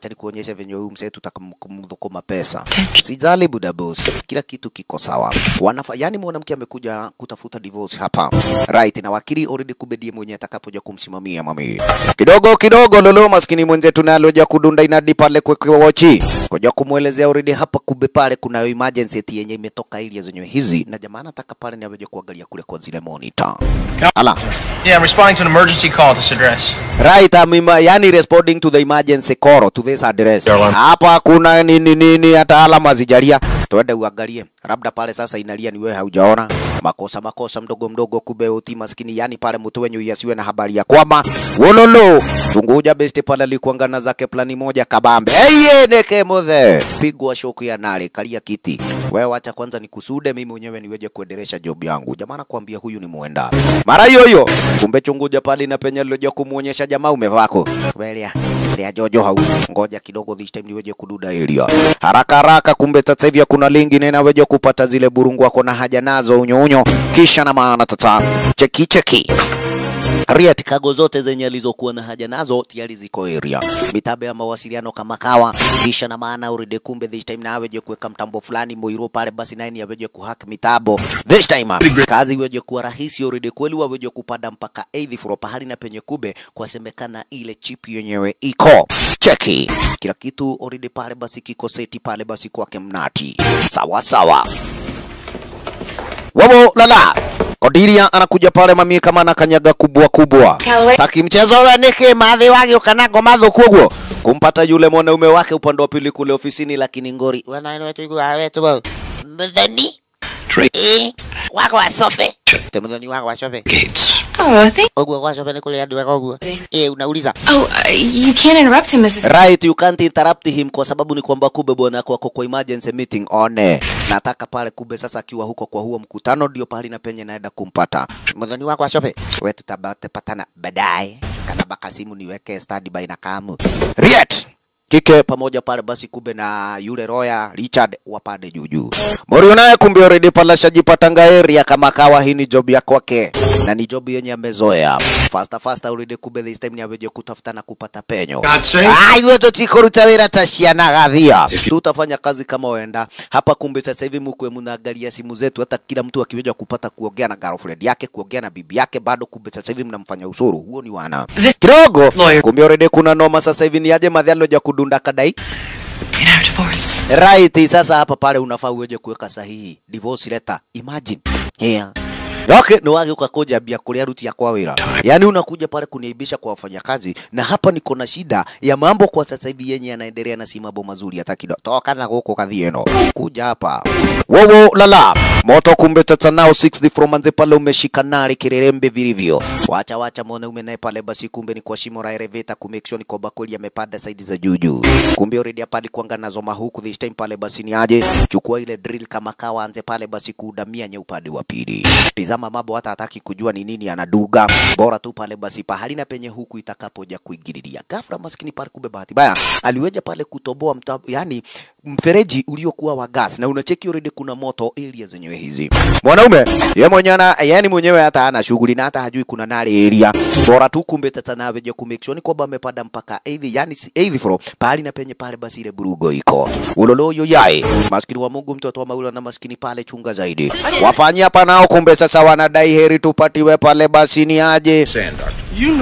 gathukumago. ni nikuonyeshe venye huyu mzee tutakumdhukuma pesa. Sijali buda boss. Kila kitu kiko sawa. Wanafa, yani mwanamke amekuja kutafuta divorce hapa. Right, na wakili already kubedie mwenye atakapoja kumsimamia mami. Kidogo kidogo lolo maskini mwenzetu naloja kudunda inadi pale kwa kwa wochi. Koja kumwelezea already hapa kumbe pale kuna emergency eti yenye imetoka area zenyewe hizi na jamaa anataka pale ni aweje kuangalia kule kwa zile monitor. Ala. Yeah, I'm responding to an emergency call at this address. Right, I'm yani responding to the emergency call to this address. Hapa kuna nini nini hata alama hazijalia. Twende uangalie. Labda pale sasa inalia ni wewe haujaona. Makosa makosa mdogo mdogo kube uti maskini yani pale mtu wenye yasiwe na habari ya kwama wololo tunguja best pale alikuangana zake plani moja kabambe. eye neke mothe Pigwa shoku ya nale kalia kiti. Wewe wacha kwanza nikusude mimi mwenyewe niweje kuendelesha job yangu. Jamaa nakwambia huyu ni muenda. Mara hiyo hiyo kumbe chunguja pale na penye liloja kumuonyesha jamaa umevako. Welia. Ndia jojo hau. Ngoja kidogo this time niweje kududa area. Haraka haraka kumbe sasa hivi kuna lingi na inaweje kupata zile burungu wako na haja nazo unyo unyo. Kisha na maana tata. Cheki cheki. Riat kago zote zenye alizokuwa na haja nazo tayari ziko area. Mitabe ya mawasiliano kama kawa, kisha na maana uride kumbe this time na aweje kuweka mtambo fulani Moiro pale basi nani yaweje aweje kuhack mitambo. This time kazi iweje kuwa rahisi uride kweli waweje kupanda mpaka 8th floor pahali na penye kube kwasemekana ile chip yenyewe iko. Cheki. Kila kitu uride pale basi kiko seti pale basi kwake mnati. Sawa sawa. Wabo lala. Kodiria anakuja pale mami kama anakanyaga kubwa kubwa. Taki mchezo wewe niki madhi wagi ukanago madhu kuguo. Kumpata yule mwanaume wake upande wa pili kule ofisini lakini ngori. Wana wetu wetu bo. Eh. Wako wa sofe. Wako wa gates. Oh, thank. Ni kule wako. Eh, unauliza. Oh, uh, you can't interrupt him, Mrs. Right, you can't interrupt him kwa sababu ni kwamba kube bwana yako ako kwa emergency meeting one. Nataka pale kube sasa akiwa huko kwa huo mkutano ndio pahali na penye naenda kumpata. Mthoni wako wa sofe. Wewe tutabapatana baadaye. Kana baka simu niweke standby na kamu. Riet kike pamoja pale basi kumbe na yule Roya Richard wapande juu juu. Morio naye kumbe already pala shajipatanga area kama kawa, hii ni job ya kwake na ni job yenye amezoea. Faster faster already kumbe this time ni aweje kutafuta na kupata penyo. Ai wewe iwe tutikuruta wira tashiana gathia. Tutafanya kazi kama wenda. Hapa kumbe sasa hivi mkwe mnaangalia simu zetu hata kila mtu akiweja kupata kuongea na girlfriend yake, kuongea na bibi yake bado kumbe sasa hivi mnamfanya usuru. Huo ni wana. Kidogo. Kumbe already kuna noma sasa hivi ni aje madhalo ya kudunda kadai. Right, sasa hapa pale unafaa uweje kuweka sahihi divorce letter. Imagine. Yeah. Okay, ni wage ukakuja bia kulia ruti ya kwa wira. Yaani unakuja pale kuniibisha kwa wafanyakazi na hapa niko na shida ya mambo kwa sasa hivi yenye yanaendelea na si mambo mazuri hata kidogo. Toka na huko kadhi yeno. Kuja hapa. Wowo lala. Moto kumbe tata nao 6 from manze pale umeshika nari kirerembe vilivyo. Wacha wacha mwanaume naye pale basi kumbe ni kwa shimo la elevator ku make sure ni kwa bakuli amepanda side za juu juu. Kumbe already hapa alikuanga zoma huku this time pale basi ni aje chukua ile drill kama kawa anze pale basi kuudamia nye upande wa pili. Tizama zama mambo hata hataki kujua ni nini anaduga, bora tu pale basi pahali na penye huku itakapoja kuingililia. Ghafla maskini pale, kumbe bahati mbaya aliweja pale kutoboa mta, yani mfereji uliokuwa wa gas, na unacheki already kuna moto area zenyewe hizi. Mwanaume yeye mwenyewe yani mwenyewe hata ana shughuli na hata hajui kuna nani area, bora tu kumbe tata na veje ku make sure ni kwamba amepanda mpaka hivi yani hivi floor pahali na penye pale basi ile burugo iko ulolo yae. maskini wa Mungu, mtoto wa maula na maskini pale, chunga zaidi wafanyia hapa nao, kumbe sasa wanadai heri tupatiwe pale basi ni aje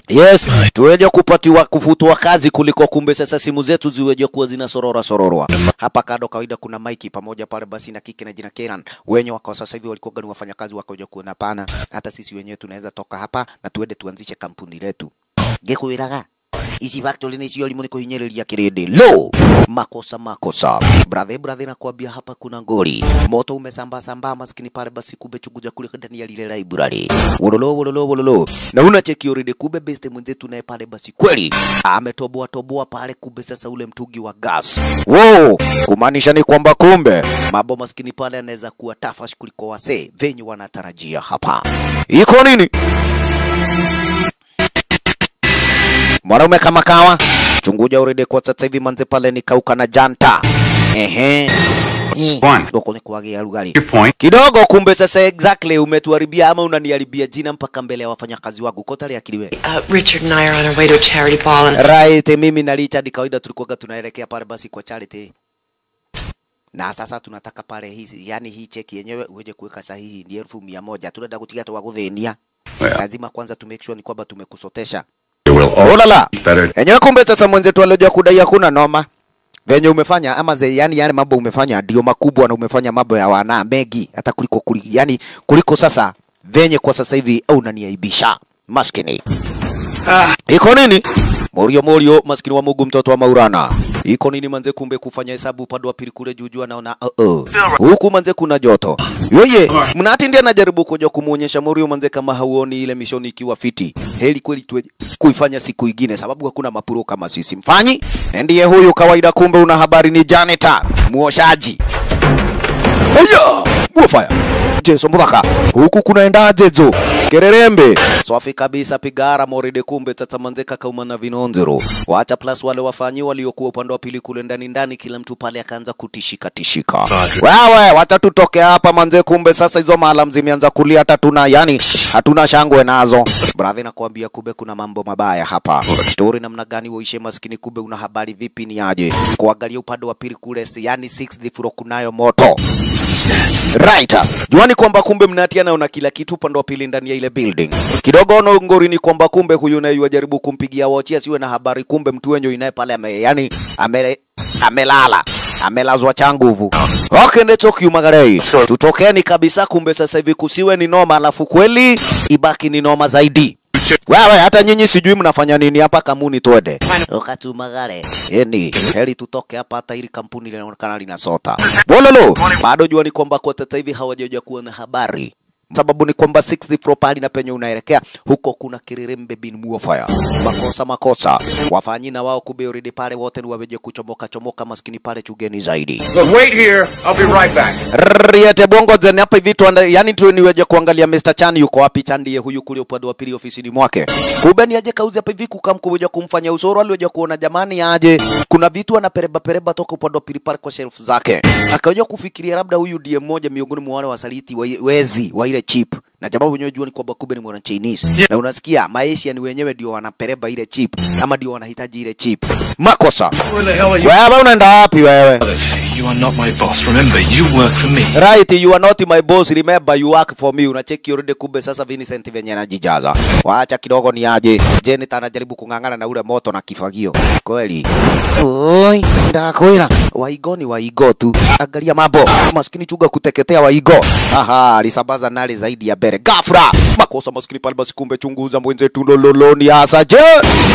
Yes, tuweje kupatiwa kufutwa kazi kuliko kumbe sasa simu zetu ziweje kuwa zina sorora sororwa. Hapa kado kawaida kuna Mike pamoja pale basi na kike na jina Kenan. Wenye wako sasa hivi walikuwa ni wafanyakazi wakaja kuona pana. Hata sisi wenyewe tunaweza toka hapa na tuende tuanzishe kampuni letu. Gekwiraga ici factory nä cio rimå nä kå hinyä kä lo! Makosa makosa. Brathe brathe nakwambia hapa kuna ngori. Moto umesambasambaa maskini pale basi kumbe chukuja kule ndani ya lile library. Wololo wololo wololo. Na una cheki already kumbe beste mwenzetu naye pale basi kweli ametoboa toboa pale kumbe sasa ule mtungi wa gas. Wow! Kumaanisha ni kwamba kumbe mambo maskini pale anaweza kuwa tafash kuliko wasee venye wanatarajia hapa. Iko nini mwanaume kama kawa chunguja uridi kwa sasa hivi manze pale ni kauka na janta. Ehe. Goko ni kwagia rugari kidogo kumbe sasa exactly umetuharibia ama unaniharibia jina mpaka mbele ya wafanyakazi wangu. Kotari akiliwe Uh, Richard and I are on our way to a charity ball, and right mimi na Richard kawaida tulikuwa tunaelekea pale basi kwa charity. Na sasa tunataka pale hizi yani hii cheki yenyewe uweje kuweka sahihi? Ni elfu mia moja. Tunaenda kutiga tuwakuthenia lazima kwanza tu make sure ni kwamba tumekusotesha It will all olala be better. enyewe kumbe sasa mwenzetu alioja kudai hakuna noma? Venye umefanya ama ze, yani yale mambo umefanya ndio makubwa na umefanya mambo ya wana mengi hata kuliko kuliko yani kuliko sasa venye kwa sasa hivi au unaniaibisha? Maskini. Ah. iko nini? Morio morio maskini wa Mungu mtoto wa Maurana iko nini manze kumbe kufanya hesabu upande wa pili kule juujuu anaona uh -uh. huku manze kuna joto yoye mnati ndiye anajaribu kuja kumuonyesha morio manze kama hauoni ile mishoni ikiwa fiti heli kweli tuwe kuifanya siku ingine sababu hakuna mapuro kama sisi mfanyi ndiye huyu kawaida kumbe una habari ni janitor muoshaji Oya! Mwafaya. Jeso muthaka. Huku kunaendaje jo? Kererembe. Swafi kabisa pigara moride kumbe tatamanzeka kauma na vinonzero. Wacha plus wale wafanyi waliokuwa upande wa pili kule ndani ndani kila mtu pale akaanza kutishika tishika. Wewe wacha tutoke hapa manze kumbe sasa hizo maalam zimeanza kulia hata tuna yani hatuna shangwe nazo. Brother nakwambia kumbe kuna mambo mabaya hapa. Story namna gani uishe maskini kumbe una habari vipi ni aje? Kuangalia upande wa pili kule yani 6th floor kunayo moto. Right. Juani kwamba kumbe mnatia naona kila kitu upande wa pili ndani ya ile building. Kidogo ono ngori ni kwamba kumbe huyu naye yajaribu kumpigia wochi asiwe na habari kumbe mtu wenye inaye pale ame yani ame amelala amelazwa cha nguvu. Okay, ndicho kiumagarei. Tutokeni kabisa kumbe sasa hivi kusiwe ni noma alafu kweli ibaki ni noma zaidi. Wewe hata nyinyi sijui mnafanya nini hapa kamuni twende. Wakati umagare. Eni, heri tutoke hapa hata ili kampuni linaonekana linasota. Bololo, bado jua ni kwamba kwa sasa hivi hawajaja kuwa na habari. Sababu ni kwamba sixth floor pale na penye unaelekea huko kuna kirirembe bin muofaya. Makosa makosa. Wafanyi na wao kube uridi pale wote ni waweje kuchomoka chomoka maskini pale chugeni zaidi. so wait here. I'll be right back. Riete bongo zeni hapa hivi tu yani tu niweje kuangalia Mr. Chan yuko wapi Chan ndiye huyu kule upande wa pili ofisini mwake. Kube ni aje kauzi hapa hivi kukamkuja kumfanya usoro aliweje kuona jamani aje kuna vitu anapereba pereba toka upande wa pili pale kwa shelf zake. Akaja kufikiria labda huyu DM moja miongoni mwa wale wasaliti wa, wezi wa ile chip na jamaa wenyewe jua ni kwamba kumbe ni mwana Chinese na unasikia Malaysia ni wenyewe ndio wanapereba ile chip ama ndio wanahitaji ile chip. Makosa. Wewe unaenda wapi wewe? You are not my boss. Remember, you work for me. Right, you are not my boss. Remember you work for me. Unacheki already kumbe sasa Vincent venye anajijaza. Waacha kidogo ni aje. Janet anajaribu kung'ang'ana na ule moto na kifagio. Kweli. Oi, ndakwira. Waigo ni waigo tu. Angalia mambo. Maskini chuga kuteketea waigo. Aha, alisambaza nale zaidi ya bere. Gafra. Makosa maskini pale basi kumbe chunguza mwenzetu loloni hasa je.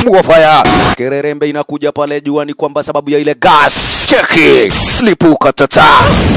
Mwafaya. Kererembe inakuja pale jua ni kwamba sababu ya ile gas. Cheki. Lipuka tata.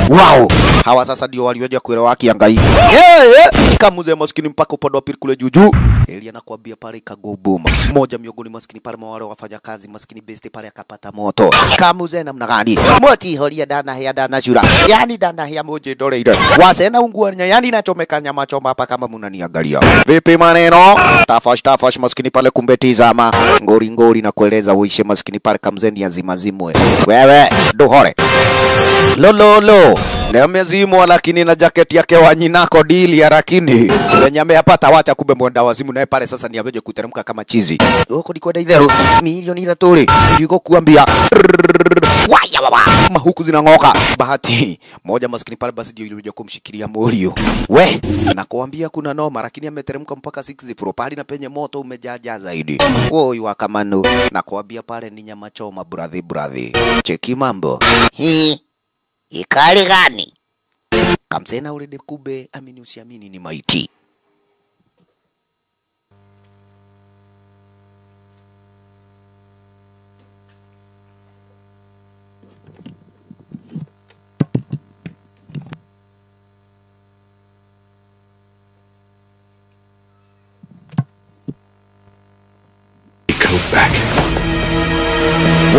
Wow. Hawa sasa ndio walioja kuelewa kiangai. Yeah, yeah. Kamuze maskini mpaka upande wa pili kule juju. Eli anakuambia pale ikago boom. Moja miongoni maskini pale mwa wale wafanya kazi maskini best pale akapata moto. Kamuze namna gani? moti horia dana shura yani dana hea moje ndanahia wasena unguwa nya yani nachomeka nyama choma hapa kama munaniangalia vipi maneno? Tafash tafash maskini pale kumbe tizama. Ngori ngori na kueleza uishe maskini pale kamzeni zimazimwe wewe duhore lololo nimezimwa lakini na jaketi yake wanyinako dili ya lakini wenye ameyapata wacha kumbe mwenda wazimu naye pale sasa ni aweje kuteremka kama chizi. Huko ndikwenda itheru milioni ithatũ Yuko ndigũkuambia waya baba. Mahuku zinang'oka bahati. Moja maskini pale basi ndio ilikuja kumshikilia Morio we nakuambia kuna noma lakini ameteremka mpaka 60 pro pale na penye moto umejaja zaidi. Woi wa kamano nakuambia pale ni nyama choma brother brother cheki mambo. Hii ikali gani? kamsena ule kube amini usiamini ni maiti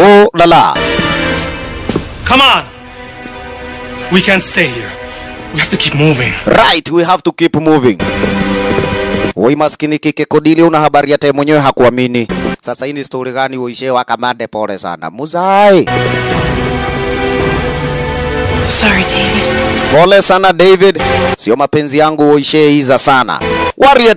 Oh la la. Come on! We can't stay here. We have to keep moving. right we have to keep moving Woi maskini kike kodili una habari hata mwenyewe hakuamini. Sasa hii ni story gani uishe wakamande pole sana. Muzai. Sorry, David. Pole sana David, sio mapenzi yangu uisheiza sana. Warrior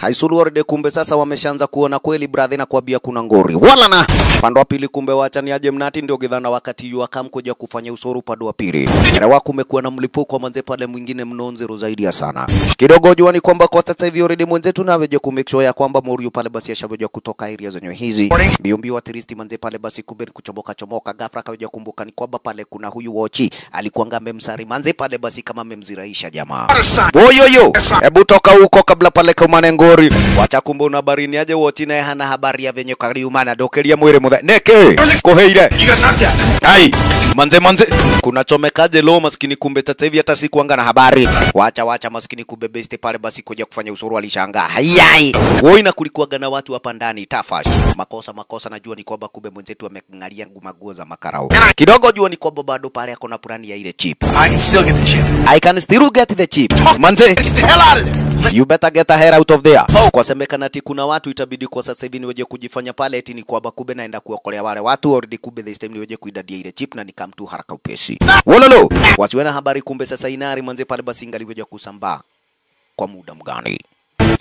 haisulu Warde kumbe sasa wameshaanza kuona kweli brother, na kuambia kuna ngori. Wala na! Pande wa pili, kumbe wacha ni aje mnati ndio gidhana wakati yu akam kuja kufanya usoro upande wa pili. Rewa kumekuwa na mlipuko manze pale mwingine mnonzero zaidi ya sana. Kidogo. Jua ni kwamba kwa sasa hivi already mwenzetu na aweje ku make sure ya kwamba Morio pale basi ashaweja kutoka area zenyewe hizi. Biumbi wa tiristi manze pale basi kumbe kuchomoka chomoka, ghafla akaweja kumbuka ni kwamba pale kuna huyu wochi alikuanga amemsari manze pale basi kama amemziraisha jamaa. Boyoyo, hebu toka huko kabla pale ngori. Wacha kumbe una habari ni aje woti na hana habari ya venye kariumana dokeria mwire muthe. Neke, koheire. Ai, manze manze. Kuna chomekaje lo maskini kumbe tata hivi hata sikuanga na habari. Wacha wacha maskini kumbe beste pale basi kuja kufanya usuru alishangaa. Hayai. Woi na kulikuwaga na watu hapa ndani tafash. Makosa makosa najua ni kwamba kumbe mwenzetu ameng'alia ngumaguo za makarao. Kidogo jua ni kwamba bado pale ako na plani ya ile chip. I can still get the chip. I can still get the chip. Manze, Get the hell out of there! You better get the hell out of there. Kwa semekana ati kuna watu itabidi kwa sasa hivi niweje kujifanya pale eti ni kwamba kube naenda kuokolea wale watu already kube this time niweje kuidadia ile chip na nikamtu haraka upesi. Wololo, wasiwe na habari kumbe sasa inari manze pale basi ingaliweje kusambaa kwa muda mgani?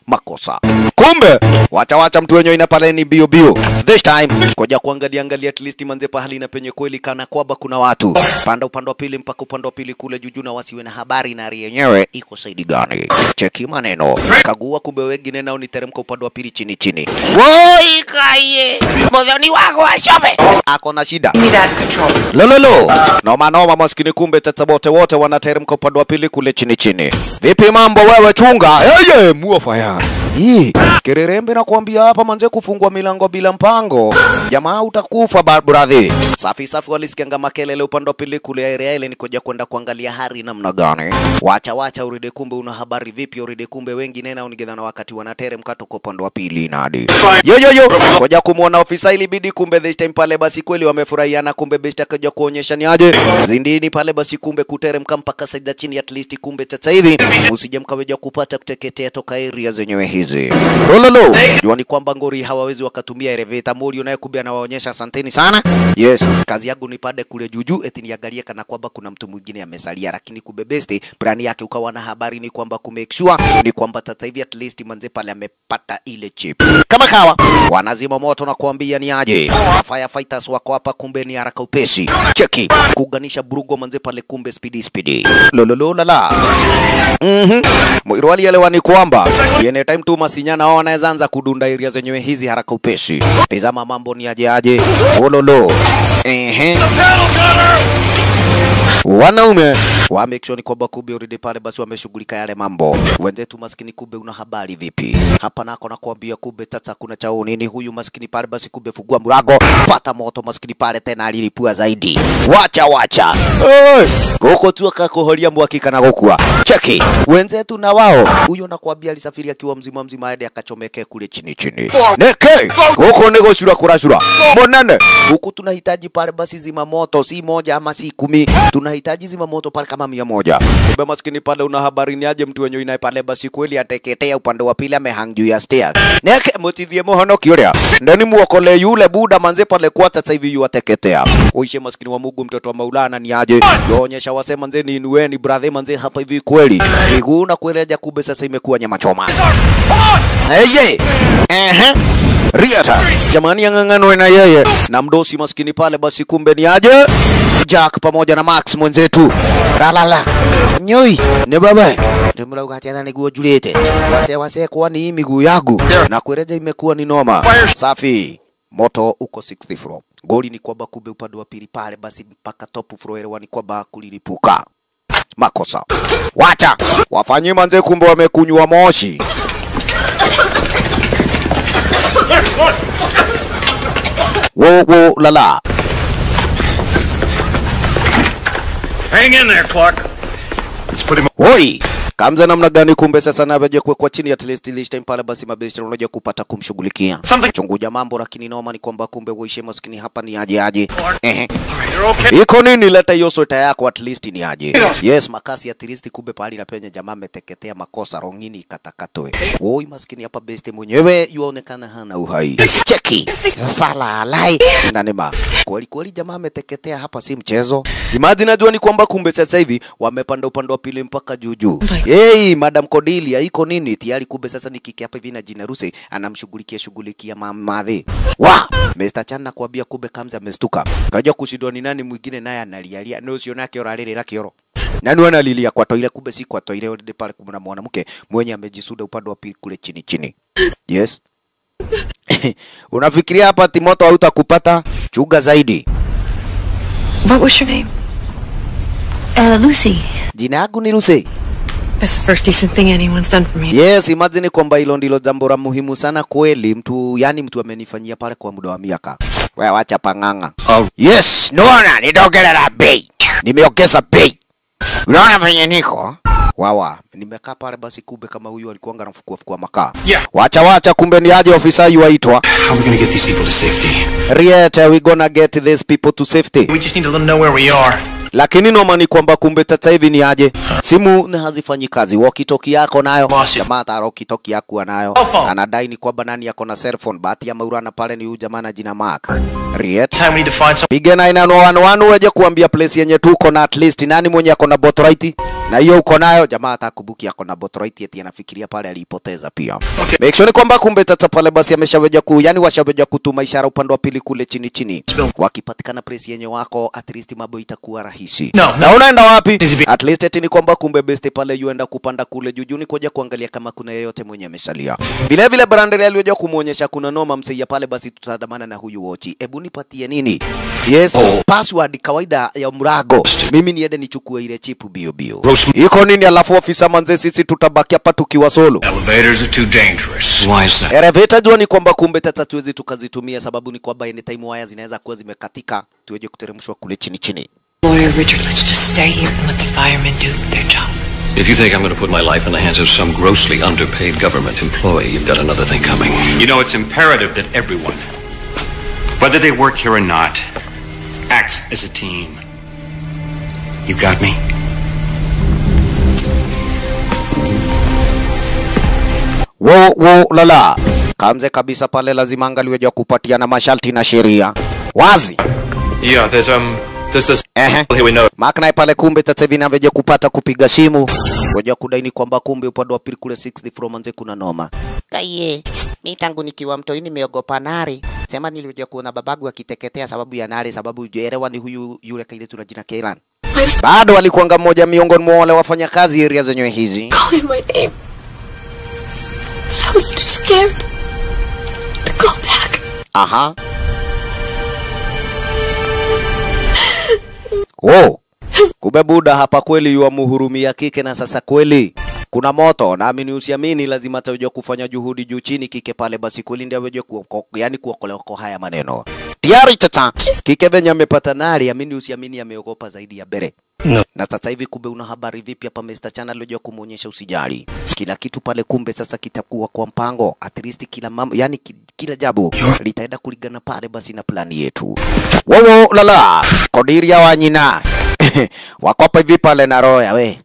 Makosa. Kumbe wacha wacha mtu wenyewe inapale ni bio bio. This time koja kuangalia angalia at least manze pahali na penye kweli kana kwamba kuna watu. Panda upande wa pili mpaka upande wa pili kule juju na wasiwe na habari na ari yenyewe iko saidi gani. Cheki maneno. Kagua kumbe wengine nao ni teremka upande wa pili chini chini. Woi kaye. Modhoni wako ashobe Ako na shida. Lo lo lo. controller. Lololo. Noma noma maskini kumbe tata wote wote wanateremka upande wa pili kule chini chini. Vipi mambo wewe chunga? Yeye muo fire. Hii kirerembe na kuambia hapa manze kufungua milango bila mpango. Jamaa utakufa brother. Safi safi walisikianga makelele upande wa pili kule area ile nikoja kwenda kuangalia hari namna gani. Wacha wacha uride kumbe una habari vipi uride kumbe wengi nena unigedhana wakati wanateremka toka upande wa pili nadi. Yo yo yo. Koja kumuona ofisa ilibidi kumbe this time pale basi kweli wamefurahiana kumbe best akaja kuonyesha ni aje. Zindini pale basi kumbe kuteremka mpaka saida chini at least kumbe sasa hivi usije mkaweja kupata kuteketea toka area zenyewe hizi. Lololo. Jua ni kwamba ngori hawawezi wakatumia elevator naye na anawaonyesha asanteni sana. Yes, kazi yangu ni pande kule juju eti niangalie kana kwamba kuna mtu mwingine amesalia, lakini kube best plani yake ukawa na habari ni kwamba ku make sure ni kwamba sasa hivi at least manze pale amepata ile chip. Kama kawa wanazima moto na kuambia ni aje. Firefighters wako hapa kumbe ni haraka upesi. Cheki kuganisha burugo manze pale kumbe speedy speedy. Lololo lala. Mhm. Mwirwali elewa ni kwamba yene time tu masinyana wao wanaweza anza kudunda iria zenyewe hizi haraka upeshi. Tizama mambo ni aje aje. Ololo. Ehe. Wanaume wa make sure ni kwamba kumbe already pale basi wameshughulika yale mambo. Wenzetu maskini, kumbe una habari vipi? Hapa nako nakwambia, kumbe tata kuna chao nini? Huyu maskini pale basi, kumbe fungua mlango, pata moto maskini pale tena alilipua zaidi. Wacha wacha, hey! Koko tu akakoholia mwaki kana gukua. Cheki wenzetu na wao, huyo nakwambia alisafiri akiwa mzima mzima, aende akachomeke kule chini chini. Neke huko nego shura kurashura monene huku, tunahitaji pale basi zima moto, si moja ama si kumi, tunahitaji zima moto pale kama mia moja. Kumbe maskini pale, una habari ni aje? Mtu wenyewe inaye pale basi kweli ateketea upande wa pili, amehang juu ya stairs. Neke mutithie muhono kiuria ndani muokole yule buda manze pale kwa sasa hivi yu ateketea. Uishe maskini wa Mungu, mtoto wa Maulana ni aje? Yaonyesha wasema manze ni inueni brother manze hapa hivi kweli. Miguu na kueleja kumbe sasa imekuwa nyama choma. Hey, ehe. Riata. Jamani, ang'ang'anwe na yeye. Na mdosi maskini pale, basi kumbe ni aje? Jack pamoja na Max mwenzetu. Ralala nyoi. Ni baba. Ndimurauga tena niguo julete wase wase, kwani hii miguu yangu. Na kueleza imekuwa ni noma. Safi, moto uko 60 floor. Goli ni kwamba kumbe upande wa pili pale basi mpaka top floor elewa ni kwamba kulilipuka. Makosa. Wacha. Wafanyi manze, kumbe wamekunywa moshi. Wo wo lala. Hang in there, Clark. Let's put him Woi, kamza namna gani? Kumbe sasa navyoje kuwekwa chini at least this time pale, basi mabesti unaja kupata kumshughulikia chunguja mambo, lakini noma ni kwamba kumbe uishe maskini hapa ni aje aje. Ehe, okay. iko nini? Leta hiyo sweta yako at least ni aje. Yes, makasi at least, kumbe pale na penye jamaa ameteketea makosa rongini ikatakatwe. Woi maskini hapa best mwenyewe yuonekana hana uhai. Cheki sala alai nanema kweli kweli, jamaa ameteketea hapa, si mchezo. Imagine najua ni kwamba kumbe sasa hivi wamepanda upande wa pili mpaka juu juu. Hey, Madam Cordelia iko nini? Tayari kumbe sasa ni kiki hapa hivi na jina Ruse anamshughulikia shughulikia mamadhi. Wa, Mr. Chan nakwambia kumbe Kamza amestuka. Kaja kushindwa ni nani mwingine naye analialia. Na usiona nake oralele kioro. Nani wanalilia kwa toile kumbe si kwa toile already pale kuna mwanamke mwenye amejisuda upande wa pili kule chini chini. Yes. Unafikiria hapa Timoto hautakupata? Chuga zaidi. What was your name? Uh, Lucy. Jina yangu ni Lucy. That's the first decent thing anyone's done for me. Yes, imagine kwamba hilo ndilo jambo la muhimu sana kweli. Mtu yani mtu amenifanyia pale kwa muda wa miaka. Wewe wacha pang'ang'a. Yes, naona nitaongelea bei. Nimeongeza bei. Unaona venye niko? Wawa, nimekaa pale basi kumbe kama huyu alikuwa anafukua fukua makaa. Yeah. Wacha wacha kumbe ni aje ofisa yuaitwa. How are we gonna get these people to safety? Riet, we gonna get these people to safety. We just need to let them know where we are. lakini noma ni kwamba kumbe tata hivi ni aje, simu na hazifanyi kazi, walkie-talkie yako nayo jamaa ta walkie-talkie yako anayo, anadai ni kwamba nani yako na cell phone. Bahati ya maurana pale ni huyu jamaa na jina Mark Riet. Time we need to find some. Piga 911 uweje kuambia place yenye tuko na at least nani mwenye ako na botright na hiyo uko nayo. Jamaa atakubuki ako na botright eti anafikiria pale alipoteza pia. Okay. Make sure ni kwamba kumbe tata pale basi ameshaweja ku yani washaweja kutuma ishara upande wa pili kule chini chini. Wakipatikana place yenye wako at least mambo itakuwa rahisi. No, no. Na unaenda wapi? At least eti ni kwamba kumbe best pale yuenda kupanda kule juu juu ni kuja kuangalia kama kuna yeyote mwenye amesalia. Vile vile Brandel alioja kumuonyesha kuna noma msaidia pale basi tutadamana na huyu wochi. Ebu nipatie nini? Yes, Oh. password kawaida ya mrago. Mimi niende nichukue ile chipu bio bio. Iko nini alafu ofisa manze sisi tutabaki hapa tukiwa solo. Elevators are too dangerous. Why is that? Elevator jua ni kwamba kumbe tata tuwezi tukazitumia, sababu ni kwamba anytime waya zinaweza kuwa zimekatika, tuweje kuteremshwa kule chini chini. Lawyer Richard, let's just stay here and let the firemen do their job. If you think I'm going to put my life in the hands of some grossly underpaid government employee, you've got another thing coming. You know, it's imperative that everyone, whether they work here or not, acts as a team. You got me? wo wo lala kamze kabisa pale, lazima angaliweja kupatiana masharti na sheria wazi. Yeah, there's um, there's this Ehe. here we know. Mark naye pale kumbe tata hivi navyoja kupata kupiga simu ngoja kudaini kwamba kumbe upande wa pili kule 60 floor manze kuna noma. Kaiye, mi tangu nikiwa mtoi nimeogopa nari. Sema nilikuja kuona babagu akiteketea sababu ya nare, sababu Ujaelewa ni huyu yule kaile na jina Kailan. Bado alikuanga mmoja miongoni mwa wale wafanyakazi area zenyewe hizi. Aha. Oh, Kumbe buda hapa kweli yuwa muhurumia kike na sasa kweli kuna moto naamini usiamini, lazima ataweja kufanya juhudi juu chini kike pale, basi aweje kuoko, yani kuokolewa kwa haya maneno tayari. Tata kike venye amepata nari, amini usiamini, ameogopa zaidi ya bere No. na sasa hivi kumbe una habari vipi hapa Mr. Chana alioja kumuonyesha usijali kila kitu pale, kumbe sasa kitakuwa kwa mpango at least kila mambo yani kila jabu litaenda kulingana pale basi na plani yetu. Wowo lala kodiria wanyina wakopa hivi pale na roya we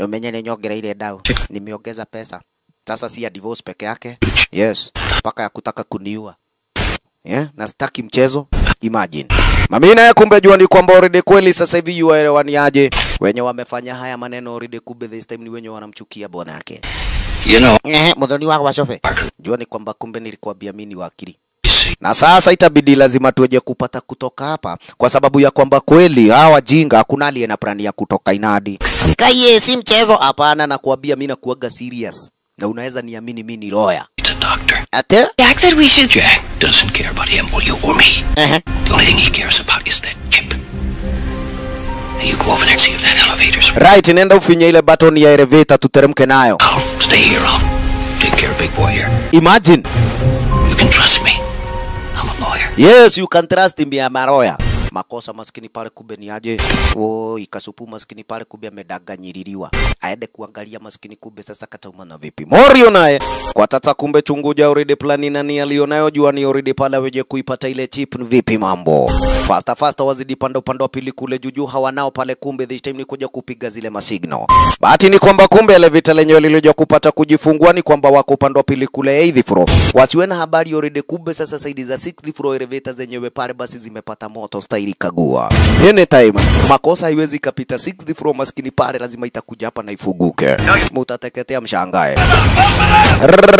umenye ninyongera ile dau nimeongeza pesa. Sasa, si ya divorce peke yake, yes, mpaka ya kutaka kuniua. Yeah, na sitaki mchezo. Imagine. Mami naye kumbe jua ni kwamba already kweli sasa hivi yuaelewaniaje wenye wamefanya haya maneno already, kumbe this time ni wenye wanamchukia bwana yake. You know, mudhoni wako washofe. Jua ni kwamba kumbe nilikuambia mimi ni wakili na sasa itabidi lazima tuweje kupata kutoka hapa, kwa sababu ya kwamba kweli hawa jinga hakuna aliye na plani ya kutoka inadi. kaiye, si mchezo, hapana. Nakuambia mimi nakuaga serious, na unaweza niamini mimi ni lawyer. it's a doctor. Ate Jack said we should. Jack doesn't care about him or you or me. Ehe. The only thing he cares about is that chip. You go over there and see if that elevator's right, nenda ufinye ile button ya elevator tuteremke nayo. I'll stay here. I'll take care of big boy here. Imagine, You can trust me. Yes you can trust me, I'm. Makosa maskini pale kumbe ni aje? Oh, ikasupu maskini pale kumbe amedanganyiririwa. Aende kuangalia maskini kumbe sasa katauma na vipi. Morio naye kwa tata kumbe chunguja already plani nani alionayo jua ni already pale aweje kuipata ile chip vipi mambo. Fasta fasta wazidi pande upande wa pili kule juju hawanao pale kumbe this time ni kuja kupiga zile masignal. Bahati ni kwamba kumbe ile vita lenyewe lilioja kupata kujifungua ni kwamba wako upande wa pili kule eighth floor. Wasiwe na habari already kumbe sasa saidi za sixth floor elevator zenyewe pale basi zimepata moto staili kagua. Anytime makosa haiwezi kapita sixth floor maskini pale lazima itakuja hapa na ifuguke. Mutateketea mshangae.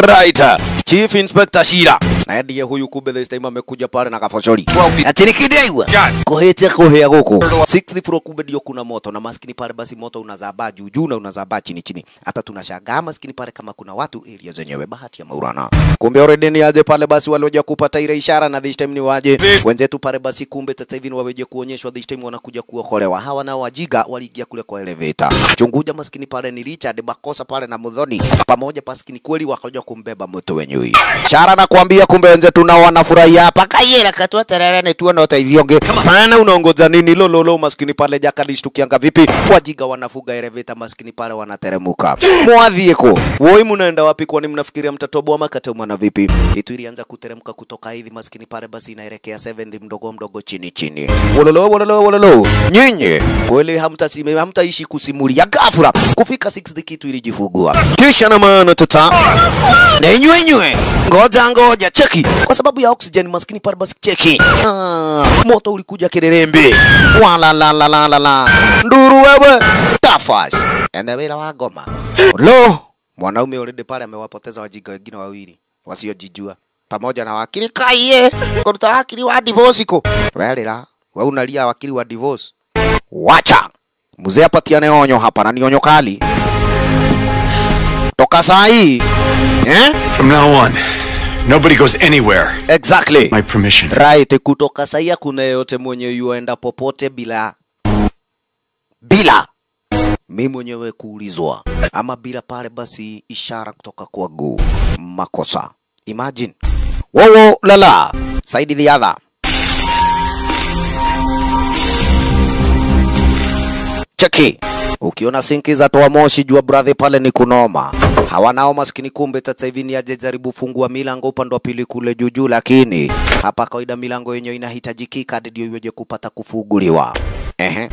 Right. Chief Inspector Shira. Na ndiye huyu kumbe this time amekuja pale na kafochori. Ati nikidewa. Kohete kohea goko. Sixth floor kumbe ndio kuna moto na maskini pale basi moto unazabaa juu juu na unazabaa chini chini. Hata tunashangaa maskini pale kama kuna watu area zenyewe bahati ya maurana. Kumbe already ni aje pale basi walioja kupata ile ishara na this time ni waje. Wenzetu pale basi kumbe sasa hivi ni waweje kuonyeshwa this time wanakuja kuokolewa. Hawa nao wajiga waliingia kule kwa elevator. Chunguja maskini pale ni Richard Makosa pale na Mudhoni pamoja maskini kweli wakaja kumbeba moto wenyewe. ishara na kuambia kumbe wenzetu nao wanafurahia hapa kayera terere ni tu na utaithionge. Pana unaongoza nini lo lo lo maskini pale jaka lishtukianga vipi? Wajiga wanafuga elevator maskini pale wanateremuka. Mwadhieko. Woi mnaenda wapi kwani mnafikiria mtatoboa makate mwana vipi? Kitu ilianza kuteremka kutoka hivi maskini pale basi inaelekea 7 mdogo mdogo chini chini. Wololo wololo wololo. Nyinyi kweli hamtasime hamtaishi kusimulia ghafla kufika 6 kitu ilijifugua. Kisha na maana tata. Na nyue nywe. Ngoja ngoja cheki. Kwa sababu ya oxygen maskini pale basi cheki. Ah, moto ulikuja kirerembe. Wala la la la la la. Nduru wewe. Tafash. Endewela wa ngoma. Lo, mwanaume already pale amewapoteza wajinga wengine wawili wasiojijua pamoja na wakili kaiye kuruta wakili wa divorce ko welera we unalia wakili wa divorce wacha mzee apatiane onyo hapa na ni onyo kali toka saa hii eh? From now on, nobody goes anywhere. exactly. My permission. right. Kutoka saia kuna yote mwenye yuenda popote bila bila mi mwenyewe kuulizwa. Ama bila pale basi ishara kutoka kwa gu makosa. Imagine. Wowo lala. Saidi the other. Cheki. Ukiona sinki za toa moshi jua brother pale ni kunoma hawanao maskini kumbe sasa hivi ni aje jaribu fungua milango upande wa pili kule juujuu lakini hapa kawaida milango yenyewe inahitaji keycard ndio iweje kupata kufuguliwa ehe.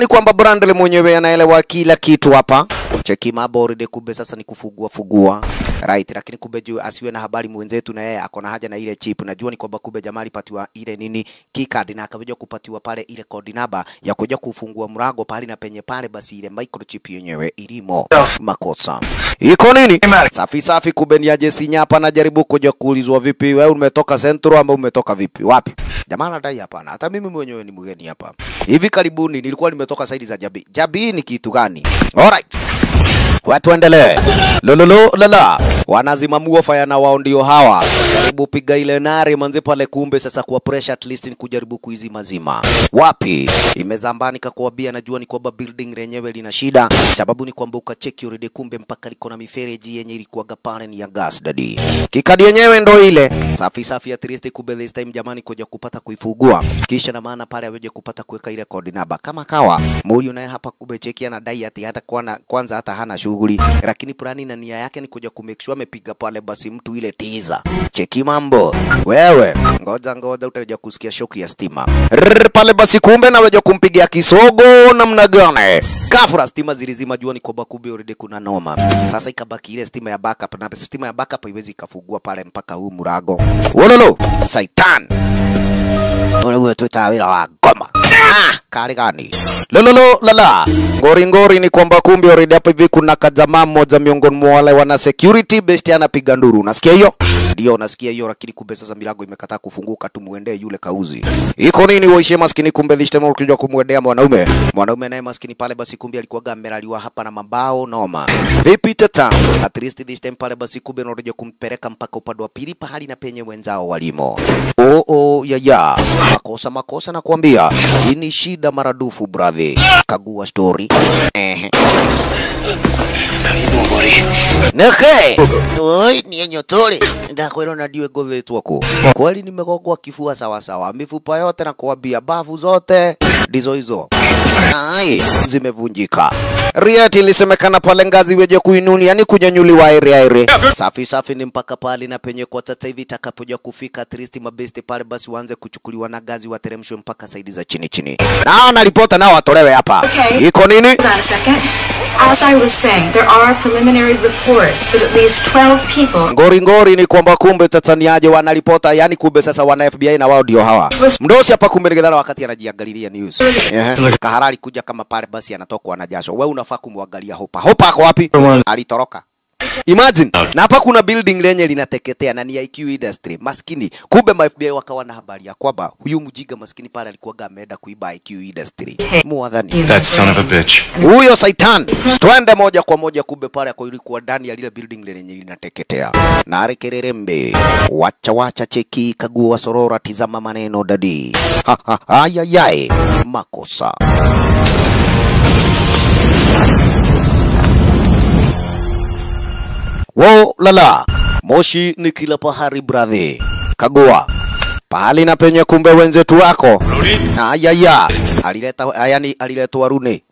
Ni kwamba Brandle mwenyewe anaelewa kila kitu hapa. Cheki maboride kumbe sasa ni kufugua fugua right lakini kumbe juu asiwe na habari mwenzetu na yeye akona haja na ile chip. Najua ni kwamba kumbe jamaa alipatiwa ile nini keycard na akaweja kupatiwa pale ile code number ya kuja kufungua mlango pale na penye pale basi ile microchip yenyewe ilimo. Makosa. Iko nini? Safi safi kumbe ni aje sinyapa najaribu kuja kuulizwa vipi? Wewe umetoka central ama umetoka vipi? Wapi? Jamaa anadai hapana. Hata mimi mwenyewe ni mgeni hapa. Hivi karibuni nilikuwa nimetoka saidi za Jabi. Jabi ni kitu gani? Alright watu endelee lololo lala. Wanazimamua faya na wao ndio hawa. Jaribu piga ile nari manze pale kumbe sasa kwa pressure at least ni kujaribu kuizima zima. Wapi? Imezambani kakuambia najua ni kwamba building lenyewe lina shida. Sababu ni kwamba ukacheki already kumbe mpaka liko na mifereji yenye ilikuwaga pale ni ya gas dadi kikadi yenyewe ndo ile. Safi safi at least kumbe this time jamani kuja kupata kuifugua. Kisha na maana pale aweje kupata kuweka ile code namba kama kawa Moyo naye hapa kumbe cheki anadai hata kwanza hata hana shughuli lakini plani na nia yake ni kuja ku make sure amepiga pale basi mtu ile tiza cheki mambo wewe ngoja ngoja utaja kusikia shoki ya stima Rrr, pale basi kumbe naweja kumpigia kisogo namna gani Kafura stima zilizima jua ni kwamba kumbe already kuna noma. Sasa ikabaki ile stima ya backup na stima ya backup haiwezi ikafungua pale mpaka huu murago. Wololo, Saitan. Unaguo tu wira wa ngoma. Ah, kari gani? Lololo lala. Ngori ngori ni kwamba kumbi already hapa hivi kuna kajamaa mmoja miongoni mwa wale wana security best anapiga nduru. Unasikia hiyo? Ndio unasikia hiyo, lakini kumbe sasa milango imekataa kufunguka, tumuendee yule kauzi. Iko nini waishe maskini? Kumbe this time ukija kumwendea mwanaume, mwanaume naye maskini pale basi, kumbe alikuwa gameraliwa hapa na mabao noma. Vipi tata? At least this time pale basi, kumbe unarejea kumpeleka mpaka upande wa pili, pahali na penye wenzao walimo. Oh oh ya ya, makosa makosa, nakwambia hii ni shida maradufu brother. Kagua story ehe. Neke. Oi, ni enyotole. Ndakwĩrwo na ndiwe nguthitwo ku Kweli nimegogwa kifua sawa sawa. Mifupa yote na kuambia bavu zote ndizo hizo. Ai, zimevunjika. Riati ilisemekana pale ngazi weje kuinuni, yani kunyanyuliwa aire aire. Safi safi ni mpaka pale na penye kwa sasa hivi itakapoja kufika tristi mabesti pale basi waanze kuchukuliwa na gazi wateremshwe mpaka saidi za chini chini. Nao na ripota nao watolewe hapa. Okay. Iko nini? As I was saying, there are preliminary reports that at least 12 people ngori ngori ni kwamba kumbe Tanzaniaje wanaripota, yani kumbe sasa wana FBI na wao ndio hawa. Mdosi hapa kumbe ni nigedhana wakati anajiangalilia news. Ehe. Kaharari kuja kama pale basi anatokwa na jasho. Wewe unafaa kumwangalia Hopa. Hopa ako wapi? Alitoroka. Imagine, na hapa kuna building lenye linateketea na ni IQ industry. Maskini, kumbe ma FBI wakawa na habari ya kwamba huyu mjiga maskini pale alikuwa ameenda kuiba IQ industry. Muadhani. That son of a bitch. Huyo Saitan, twende moja kwa moja kumbe pale kwa ilikuwa ndani ya lile building lenye linateketea. Na arekererembe, wacha wacha cheki, kagua sorora, tizama maneno dadi. Ha, ha, ayayay, makosa. Wo lala, moshi ni kila pahari brother. Kagua pahali na penye kumbe wenzetu wako. Ayaya, alileta yani aliletwa Rune.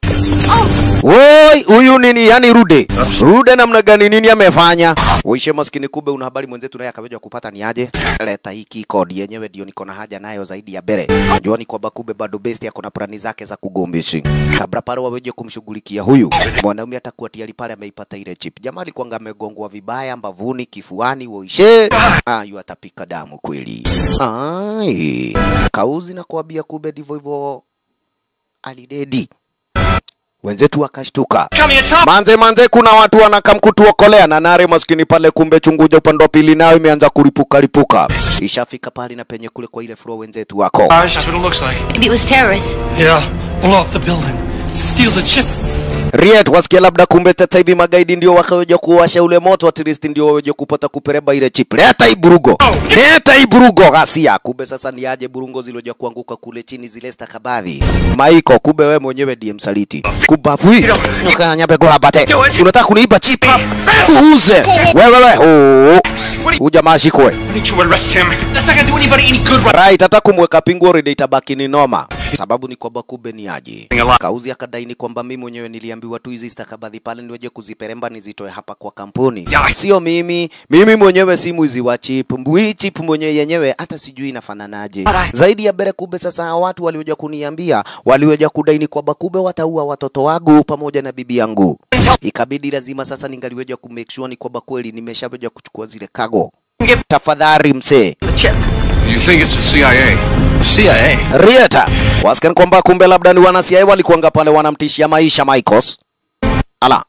Woi, huyu nini? Yani Rude. Rude namna gani? Nini amefanya? Uishe maskini, kumbe una habari mwenzetu naye akaweja kupata ni aje? Leta hiki kodi yenyewe ndio niko na haja nayo zaidi ya bere. Jua ni kwamba kumbe bado besti yako na plani zake za kugombishi. Kabla pale waweje kumshughulikia huyu mwanaume atakuwa tayari pale ameipata ile chip. Jamaa alikuwa amegongwa vibaya mbavuni, kifuani, uishe. Ah, yu atapika damu kweli. Ai, kauzi na kuambia kumbe ndivyo hivyo alidedi wenzetu wakashtuka. Manze manze, kuna watu wanakam kutuokolea na nare maskini pale, kumbe chunguja upande wa pili nayo imeanza kuripuka ripuka, ishafika pale na penye kule kwa ile floor wenzetu wako Riet wasikia labda kumbe sasa hivi magaidi ndio wakaweja kuwasha ule moto, at least ndio waweje kupata kupereba ile chip. Leta hii burugo, leta hii burugo ghasia. Kumbe sasa ni aje burungo ziloja kuanguka kule chini zile stakabadhi. Maiko, kumbe wewe mwenyewe ndiye msaliti. kubavui nyabe kwa bate. Unataka kuniiba chip? Uuze. Wewe wewe. Oh. Huyu jamaa shikwe. Right, hata kumweka pingu already itabaki ni noma. Sababu ni kwamba kumbe ni aje. Kauzi akadai ni kwamba mimi mwenyewe niliambiwa tu hizi stakabadhi pale niweje kuziperemba nizitoe hapa kwa kampuni. Sio mimi, mimi mwenyewe si mwizi wa chip. Mbui chip mwenyewe yenyewe hata sijui inafananaje. Zaidi ya bere kumbe sasa hawa watu walioja kuniambia, walioja kudai ni kwamba kumbe wataua watoto wangu pamoja na bibi yangu. Ikabidi lazima sasa ningaliweja kumake sure ni kwamba kweli nimeshaweja kuchukua zile kago. Tafadhali msee. You think it's the CIA? CIA? Rieta wasikia kwamba kumbe labda ni wana CIA walikuanga pale wanamtishia maisha Michaels. Ala,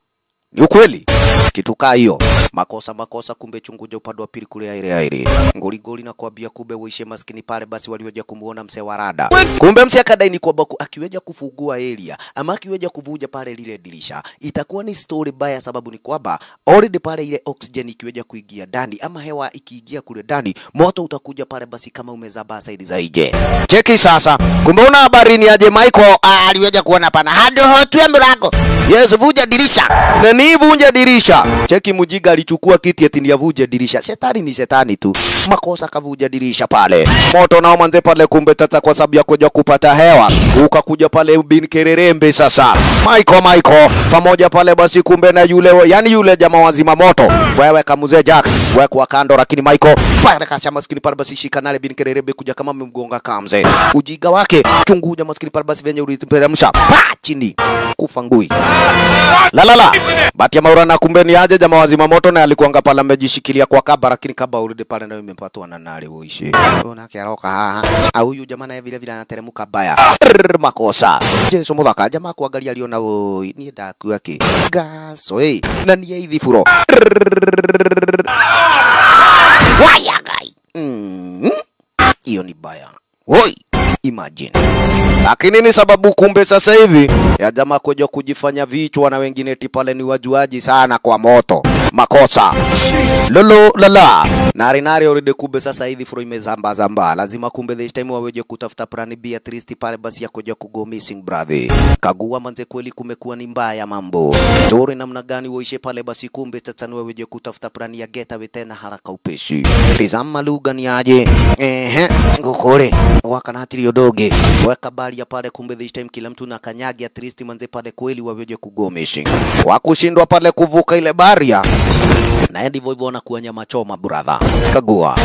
ni ukweli kitu kaa hiyo. Makosa makosa, kumbe chunguja upande wa pili kule aire aire, ngoli ngoli na kuambia kumbe uishe maskini pale, basi walioja kumuona mse wa rada, kumbe mse akadai ni kwamba akiweja kufungua area ama akiweja kuvuja pale lile dirisha itakuwa ni story baya, sababu ni kwamba already pale ile oxygen ikiweja kuingia ndani ama hewa ikiingia kule ndani, moto utakuja pale basi kama umezabaa saidi za ije. Cheki sasa, kumbe una habari ni aje Michael ah, aliweja kuona pana hadi hotue mlango. Yes, vuja dirisha. Na ni vunja dirisha. Cheki mujiga alichukua kiti eti ndiye avuje dirisha. Shetani ni shetani tu. Makosa kavuja dirisha pale. Moto nao manze pale kumbe tata kwa sababu ya kuja kupata hewa. Ukakuja pale bin kererembe sasa. Michael Michael pamoja pale basi kumbe na yule yani yule jamaa wazima moto. Wewe kamuze Jack, wewe kwa kando lakini Michael pale kasha maskini pale basi shika nale bin kererembe kuja kama mmemgonga kamze. Ujiga wake chunguja maskini pale basi venye uliteremsha pa chini kufa ngui. La la la. Bahati ya Maulana kumbe ni aje jamaa wazima moto na alikuanga pale amejishikilia kwa kaba lakini kaba urudi pale ndio imepatwa na nale uishi. Ona kiaroka haha. Au huyu jamaa naye vile vile anateremka baya. Makosa. Jesu muthaka jamaa kuangalia aliona oi ni ndaku yake. Gaso eh. Na ni hivi furo. Waya gai. Mm. Hiyo ni baya. Oi. Imagine. Lakini ni sababu kumbe sasa hivi ya jamaa kuja kujifanya vichwa na wengine ti pale ni wajuaji sana kwa moto. Makosa. Lolo lala. Nari nari already kumbe sasa hivi furo imezamba zamba. Lazima kumbe this time waweje kutafuta plan B at least pale basi ya kuja kugo missing brother. Kagua manze kweli kumekuwa ni mbaya mambo. Story namna gani waishe pale basi kumbe sasa ni waweje kutafuta plan ya getaway tena haraka upeshi. Tizama lugha ni aje. Ehe, ngukore. Wakanatiri doge. Weka bali ya pale kumbe this time kila mtu na kanyagi at least manze pale kweli waweje kugo missing. Wakushindwa pale kuvuka ile baria. Na ndivyo hivyo anakuwa nyama choma brother. Kagua.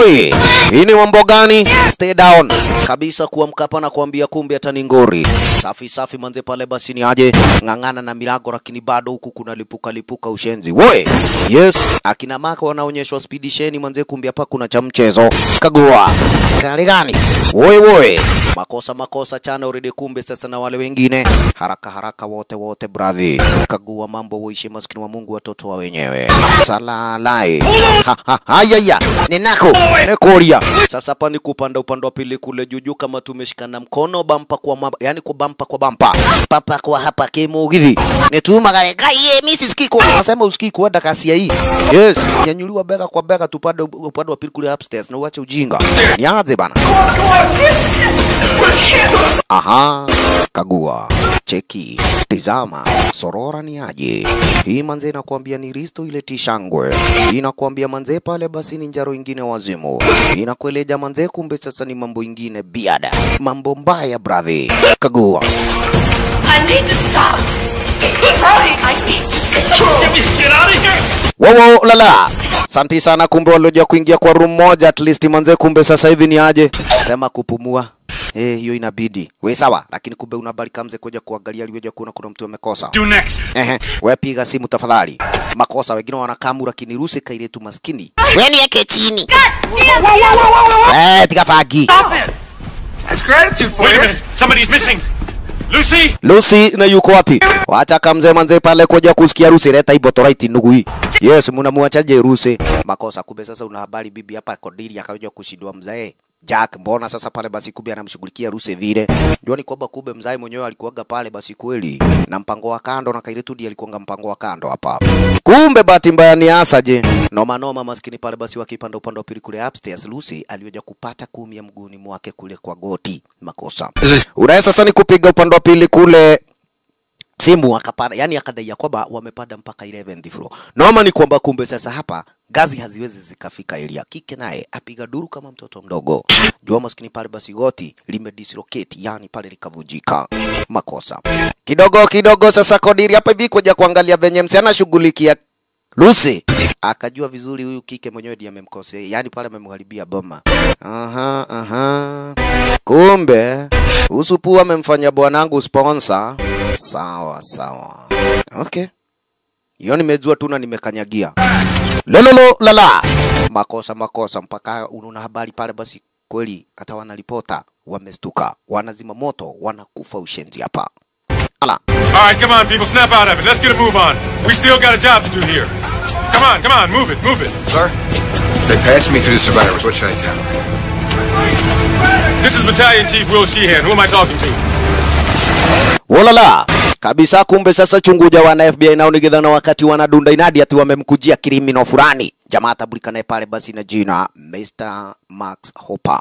Oi, hii ni mambo gani? Stay down kabisa, kuwa Mkapa na kuambia kumbe hata ni ngori. Safi safi manze pale basi ni aje ng'ang'ana na milango, lakini bado huku kuna lipuka lipuka ushenzi. We, yes, akina maka wanaonyeshwa spidisheni manze, kumbe hapa kuna cha mchezo. Kagua kali gani? Woi woi, makosa makosa chana uridi, kumbe sasa na wale wengine haraka haraka wote wote brother. Kagua mambo uishi maskini wa Mungu watoto wa wenyewe. Salalai. Ha, ha, ha, Ninako. Nekoria. Sasa hapa ni kupanda upande wa pili kule juju kama tumeshikana mkono bampa kwa mab... yani kwa bampa kwa bampa. Bampa kwa hapa kimugithi. Nituma gare gai mimi sisikii kwa nasema usikii kuenda kasia hii. Yes, nyanyuliwa bega kwa bega tupande upande wa pili kule upstairs na uache ujinga. Nianze bana. Aha, kagua, cheki, tizama, sorora ni aje. Hii manze inakuambia ni risto ile tishangwe. inakuambia manze pale basi ni njaro ingine wazimu. Inakueleja manze kumbe sasa ni mambo ingine biada. Mambo mbaya brother. Kagua. I need to stop. Brody, I need to sit. Get out of here! Wow, lala. Santi sana kumbe walioja kuingia kwa room moja at least manze kumbe sasa hivi ni aje. Sema kupumua. Eh, hiyo inabidi. We sawa, lakini kumbe unabali kamze kuja kuangalia aliweja kuona kuna mtu amekosa. Do next. Ehe, we piga simu tafadhali. Makosa wengine wanakamura kinirusi kaile tu maskini. Wewe niweke chini. Eh, tika fagi. That's gratitude for Wait a minute. Somebody's missing. Lucy! Lucy na yuko wapi? Wacha kamze manze pale kuja kusikia Lucy leta hii botoraiti ndugu hii. Yes, mnamwachaje Lucy? Makosa kumbe sasa una habari bibi hapa Kodiri akaja kushindwa mzae. Jack, mbona sasa pale basi Kube anamshughulikia Ruse vile? Jua ni kwamba Kube mzai mwenyewe alikuaga pale basi kweli na mpango wa kando na kaile tudi alikuanga mpango wa kando hapa. Kumbe bahati mbaya ni asaje. Noma noma maskini pale basi wakipanda upande wa pili kule upstairs Lucy alioja kupata kumi ya mguuni mwake kule kwa goti. Makosa. Unaweza sasa ni kupiga upande wa pili kule simu akapanda, yani akadai ya kwamba wamepanda mpaka 11th floor. Noma ni kwamba kumbe sasa hapa gazi haziwezi zikafika Elia. Kike naye apiga duru kama mtoto mdogo. Jua maskini pale basi goti limedislocate, yani pale likavujika. Makosa kidogo kidogo. Sasa Kodiri hapa hivi kuja kuangalia venye mse anashughulikia Lucy akajua vizuri huyu kike mwenyewe ndiye amemkosea, yani pale amemharibia boma. Aha, aha. Kumbe usupu amemfanya bwanangu sponsor. Sawa sawa, okay, hiyo nimejua tu na nimekanyagia. Lololo lala, makosa makosa, mpaka unaona habari pale, basi kweli hata wanaripota wamestuka, wanazima moto, wanakufa ushenzi hapa. All right, come on, people, snap out of it. Let's get a move on. We still got a job to do here. Come on, come on, move it, move it. Sir? They passed me through the survivors. What should I tell? This is Battalion Chief Will Sheehan. Who am I talking to? Wolala kabisa. Kumbe sasa chunguja wana FBI nao nigidhana wakati wanadunda inadi ati wamemkujia krimino fulani, jamaa atabulika naye pale basi na jina Mr. Max Hopper.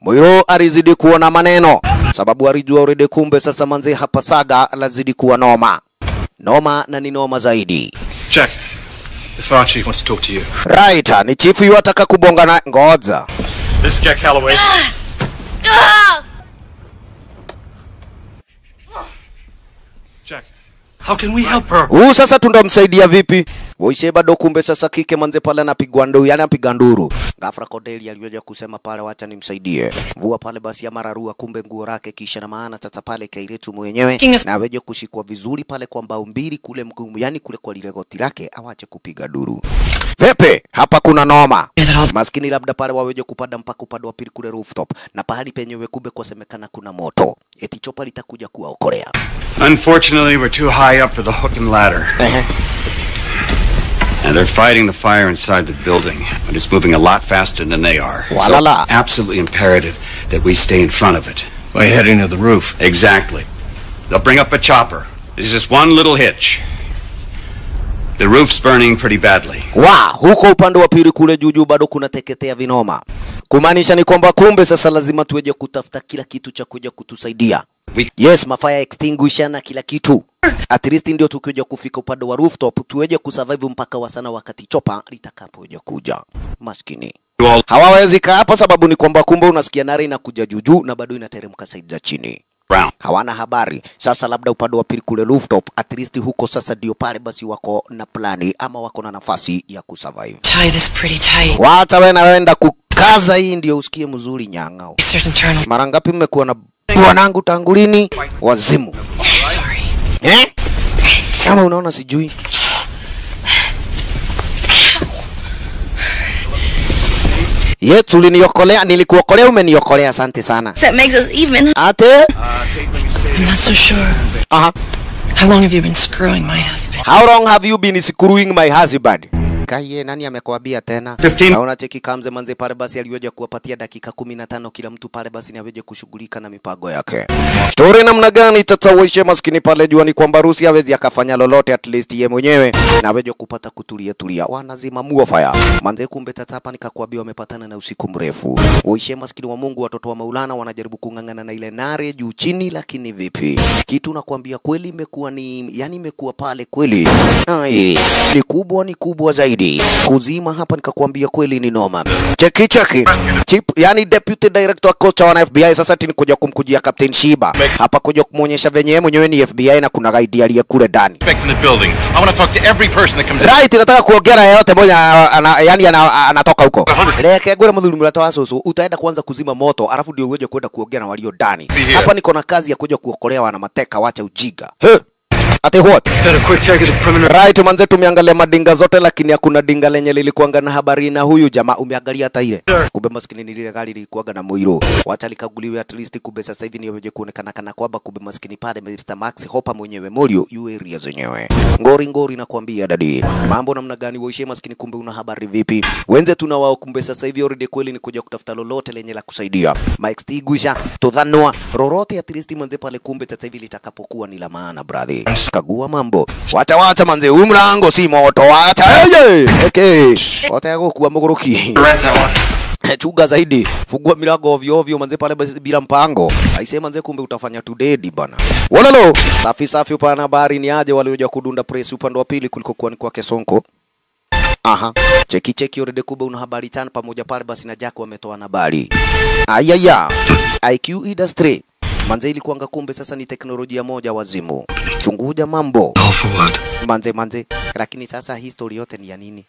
Mwiro alizidi kuwa na maneno sababu alijua already, kumbe sasa manze hapa saga lazidi kuwa noma noma na ni noma zaidi. Check. the fire chief wants to talk to you. Right, ni chifu yu ataka kubonga na ngoza. This is Jack Calloway. How can we help her? Huu sasa tundamsaidia vipi? Woishe bado kumbe sasa kike manze pale anapigwa nduru, yani anapiga nduru. Ghafla Kodeli alioja kusema pale wacha nimsaidie. Vua pale basi amararua kumbe nguo rake kisha na maana sasa pale kailetu mwenyewe na aweje kushikwa vizuri pale kwa mbao mbili kule mgumu, yani kule kwa lile goti lake awache kupiga duru. Pepe Hapa kuna noma. Maskini labda pale waweje kupanda mpaka upande wa pili kule rooftop na pahali penyewe kumbe kwasemekana kuna moto. Eti chopa litakuja kuwaokolea. Unfortunately, we're too high up for the hook and ladder. And they're fighting the fire inside the building, but it's moving a lot faster than they are. So absolutely imperative that we stay in front of it. By heading to the roof. Exactly. They'll bring up a chopper. There's just one little hitch. The roof's burning pretty badly. Wow, huko upande wa pili kule juujuu bado kunateketea vinoma, kumaanisha ni kwamba kumbe sasa lazima tuweje kutafuta kila kitu cha kuja kutusaidia. We- Yes, mafaya extinguisher na kila kitu. At least ndio tukija kufika upande wa rooftop tuweje kusurvive mpaka wasana wakati chopa litakapoje kuja. Maskini all hawawezi kaa hapo sababu ni kwamba kumbe unasikia nari inakuja juujuu na bado inateremka side za chini hawana habari. Sasa labda upande wa pili kule rooftop, at least huko sasa ndio pale basi wako na plani ama wako na nafasi ya kusurvive. Tie this pretty tight. Wewe naenda kukaza hii ndio usikie mzuri nyang'ao. Mara ngapi mmekuwa na bwanangu tangu lini? Wazimu eh? Kama unaona sijui Yes, uliniokolea, nilikuokolea, umeniokolea, asante sana. That makes us even. Ate? I'm not so sure. Aha. How long have you been screwing my husband? How long have you been screwing my husband? Kaye, nani amekwambia tena? Naona cheki kamze manze pale basi aliweja kuwapatia dakika kumi na tano kila mtu pale basi ni aweje kushughulika na mipango yake. Story namna gani itatawisha maskini pale jua ni kwamba Rusi hawezi akafanya lolote at least yeye mwenyewe na aweje kupata kutulia tulia. Wanazima muo fire. Manze kumbe tatapa nikakwambia wamepatana na usiku mrefu. Uishe maskini wa Mungu watoto wa Maulana wanajaribu kung'ang'ana na ile nare juu chini lakini vipi? Kitu nakwambia kweli imekuwa ni yani imekuwa pale kweli. Ai, ni kubwa ni kubwa zaidi. Kuzima hapa nikakwambia kweli ni noma. Cheki cheki. Chief, yani deputy director wa kocha wa FBI sasa tini kuja kumkujia Captain Shiba. Hapa kuja kumuonyesha venye mwenyewe ni FBI na kuna gaidi aliye kule ndani. Right, nataka kuongea na yeyote moja yani anatoka huko. Leke ngwere mdhuru mlata wa soso, utaenda kuanza kuzima moto, alafu ndio uweje kwenda kuongea na walio ndani. Hapa niko na kazi ya kuja kuokolea wana mateka, wacha ujiga. He. Ate what? Right, manze tumeangalia madinga zote lakini hakuna dinga lenye lilikuanga na habari na huyu jamaa. Umeangalia hata ile? Kumbe maskini ni lile gari lilikuanga na Muiro. Wacha likaguliwe at least kumbe sasa hivi niweje kuonekana kana kwamba kumbe maskini pale Mr. Max Hopa mwenyewe Morio yu area zenyewe. Ngori ngori nakwambia dadi. Mambo namna gani waishie maskini kumbe una habari vipi? Wenze tuna wao kumbe sasa hivi already kweli ni kuja kutafuta lolote lenye la kusaidia. Mike Stigusha tudhanua lolote at least manze pale kumbe sasa hivi litakapokuwa ni la maana brother. Kagua mambo. Wacha wacha manze uyu murango si moto wacha. Hey, wata Wacha kuwa. Rent. Chuga zaidi. Fungua milango ovyo ovyo manze pale bila mpango. Aisee manze kumbe utafanya tudedi bana. Walalo. Safi safi upana habari ni aje walioja kudunda press upande wa pili kuliko kuwa ni kwake Sonko. Aha. Cheki cheki Orede kumbe una habari tano pamoja pale basi na Jack wametoa na habari. Ayaya. IQ industry. Manze ilikuanga kumbe sasa ni teknolojia moja wazimu. Chunguja mambo. Manze manze. Lakini sasa history yote ni ya nini?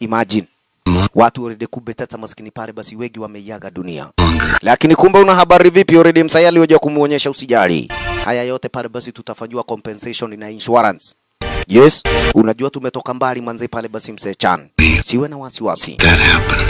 Imagine. Watu already kumbe tata maskini pale basi wengi wameiaga dunia. Lakini kumbe una habari vipi already msaya alioja kumuonyesha usijali. Haya yote pale basi tutafanyiwa compensation na insurance. Yes, unajua tumetoka mbali manze pale basi msee Chan. Siwe na wasiwasi. That happened.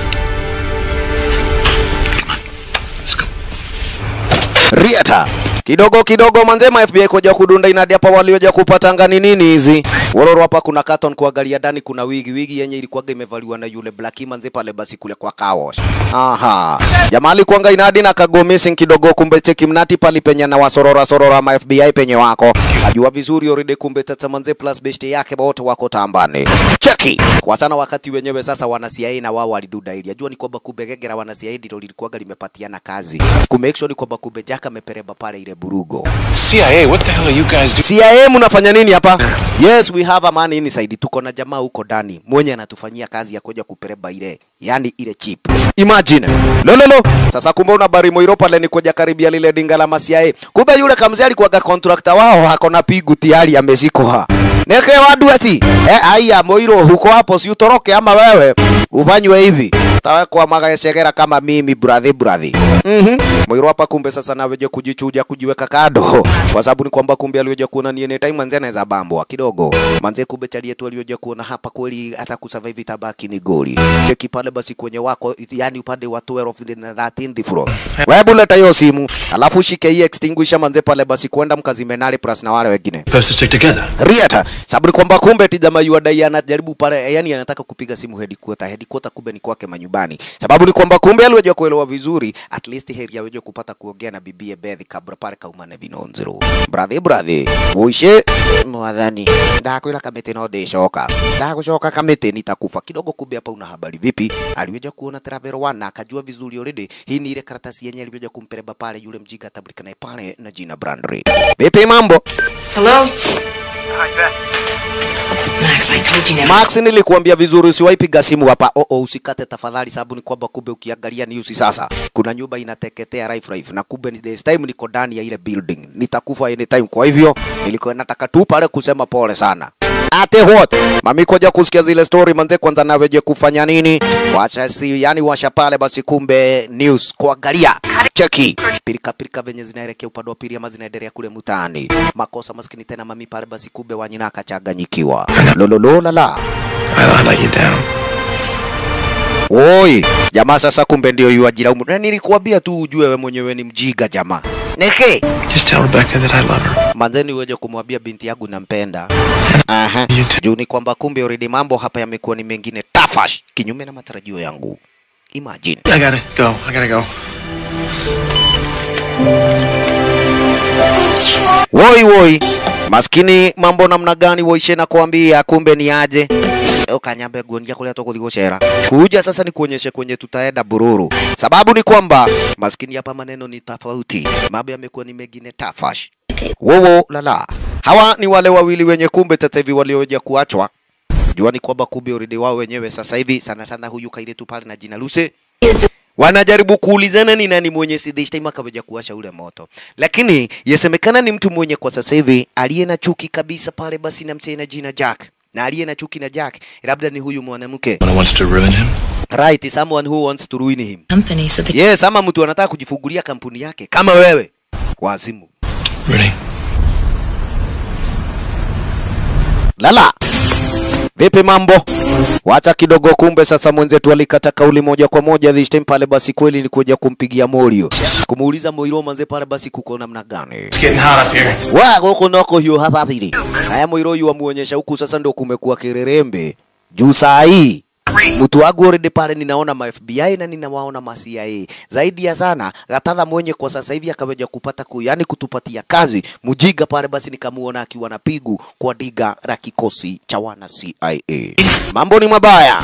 Riata kidogo kidogo manzema FBI koja kudunda inadi hapa walioja kupata ngani nini hizi? Wororo hapa kuna carton kuangalia ndani kuna wigi wigi yenye ilikuwaga imevaliwa na yule black manze pale basi kule kwa kawash aha. Jamaa alikuanga inadi na kago missing kidogo kumbe cheki mnati pali penye na wasorora sorora ma FBI penye wako. Ajua vizuri already kumbe tata manze plus best yake wote wako tambani. Cheki! Kwa sana wakati wenyewe sasa wana CIA na wao waliduda ili ajua ni kwamba kubegegera wana CIA ndilo lilikuwaga limepatiana kazi. Kumake sure ni kwamba kubejaka Jack amepereba pale ile burugo CIA, what the hell are you guys doing? CIA mnafanya nini hapa? Yes, we have a man inside. Tuko na jamaa huko ndani mwenye anatufanyia kazi ya kuja kupereba ile, yani ile chip. Imagine. Lololo. Sasa kumbe una bari moiro pale ni kuja karibia lile dinga la CIA. Kumbe yule kamzee alikuwa contractor wao hako na pigu tayari ameshikwa. Neke wadu ati. Eh, aya moiro huko hapo si utoroke ama wewe ufanywe hivi. Tawekwa magashegera kama mimi brother brother. Mhm. Moiro hapa kumbe sasa naweje kujichuja kujiweka kado. Kwa sababu ni kwamba kumbe alioja kuona ni any time manze anaweza bambwa kidogo. Manze kumbe chali yetu alioja kuona hapa kweli hata kusurvive itabaki ni goli. Cheki pale basi kwenye wako yani upande wa 12 na 13 floor. Wewe leta hiyo simu. Alafu shike hii extinguisher manze pale basi kwenda mkazimenale plus na wale wengine. First check together. Riata, sababu ni kwamba kumbe eti jamaa yuadai anajaribu pale, yani anataka kupiga simu headquarter. Headquarter kumbe ni kwake manyumbani. Sababu ni kwamba kumbe aliweza kuelewa vizuri, at least heri aweze kupata kuongea na bibie Beth kabla pale kaumane vinonzero. Brother brother, uishe mwadhani. Ndakwira kamete no da kushoka kamete nitakufa. Kidogo kumbe hapa una habari vipi? Aliweza kuona Travel One na akajua vizuri already. Hii ni ile karatasi yenye aliweza kumpeleba pale yule mjiga tabulika naye pale na jina Brandry. Vipi mambo? Hello? Max, nilikuambia vizuri usiwahi piga simu hapa. Oh, oh, usikate tafadhali, sababu ni kwamba kumbe ukiangalia news sasa kuna nyumba inateketea life life, na kumbe ni this time niko ndani ya ile building, nitakufa anytime. Kwa hivyo nilikuwa nataka tu pale kusema pole sana. Ate what? Mami koja kusikia zile story manze, kwanza naweje kufanya nini? Washa si yani washa pale basi, kumbe news kuangalia cheki pilika pilika venye zinaelekea upande wa pili ama zinaendelea kule mtaani. Makosa maskini tena mami pale basi, kumbe wanyina akachanganyikiwa. Lololo la la. Oi, jamaa sasa kumbe ndio yuajilaumu. Na nilikuambia tu ujue we mwenyewe ni mjiga jamaa. Neke. Just tell Rebecca that I love her. Manzeni uweje kumwambia binti yangu nampenda. Aha. Juu ni kwamba kumbe already mambo hapa yamekuwa ni mengine tafash kinyume na matarajio yangu. Imagine. I gotta go. I gotta go. Woi woi. Maskini mambo namna gani woishe na kuambia kumbe ni aje. Ukanyambe gonja kule toko ligoshera. Kuja sasa ni kuonyeshe kwenye tutaenda bururu. Sababu ni kwamba maskini hapa maneno ni tofauti. Mambo yamekuwa ni mengine tafash. Wowo lala. Hawa ni wale wawili wenye kumbe tata hivi walioja kuachwa. Jua ni kwamba kumbe uridi wao wenyewe sasa hivi sana sana huyu kaile tu pale na jina Luse wanajaribu kuulizana ni nani mwenye si this time akaweja kuwasha ule moto, lakini yasemekana ni mtu mwenye kwa sasa hivi aliye na chuki kabisa pale basi na msee na jina Jack na aliye na chuki na Jack labda ni huyu mwanamke Someone wants to ruin him. right, someone who wants to ruin him. Company, so the Yes, ama mtu anataka kujifungulia kampuni yake kama wewe wazimu. Ready? Lala. Vipi mambo? Wacha kidogo, kumbe sasa mwenzetu alikata kauli moja kwa moja this time pale, basi kweli ni kuja kumpigia Morio, kumuuliza Morio manze pale, basi kuko namna gani? Wa goko noko hiyo hapa pili haya Moiro yuamuonyesha huku sasa ndio kumekuwa kirerembe juu saa hii mtu wangu already pale ninaona ma FBI na ninawaona ma CIA zaidi ya sana Gatatha mwenye kwa sasa hivi akaweja kupata ku, yani kutupatia kazi. Mujiga pale, basi nikamuona akiwa na pigu kwa diga la kikosi cha wana CIA. Mambo ni mabaya.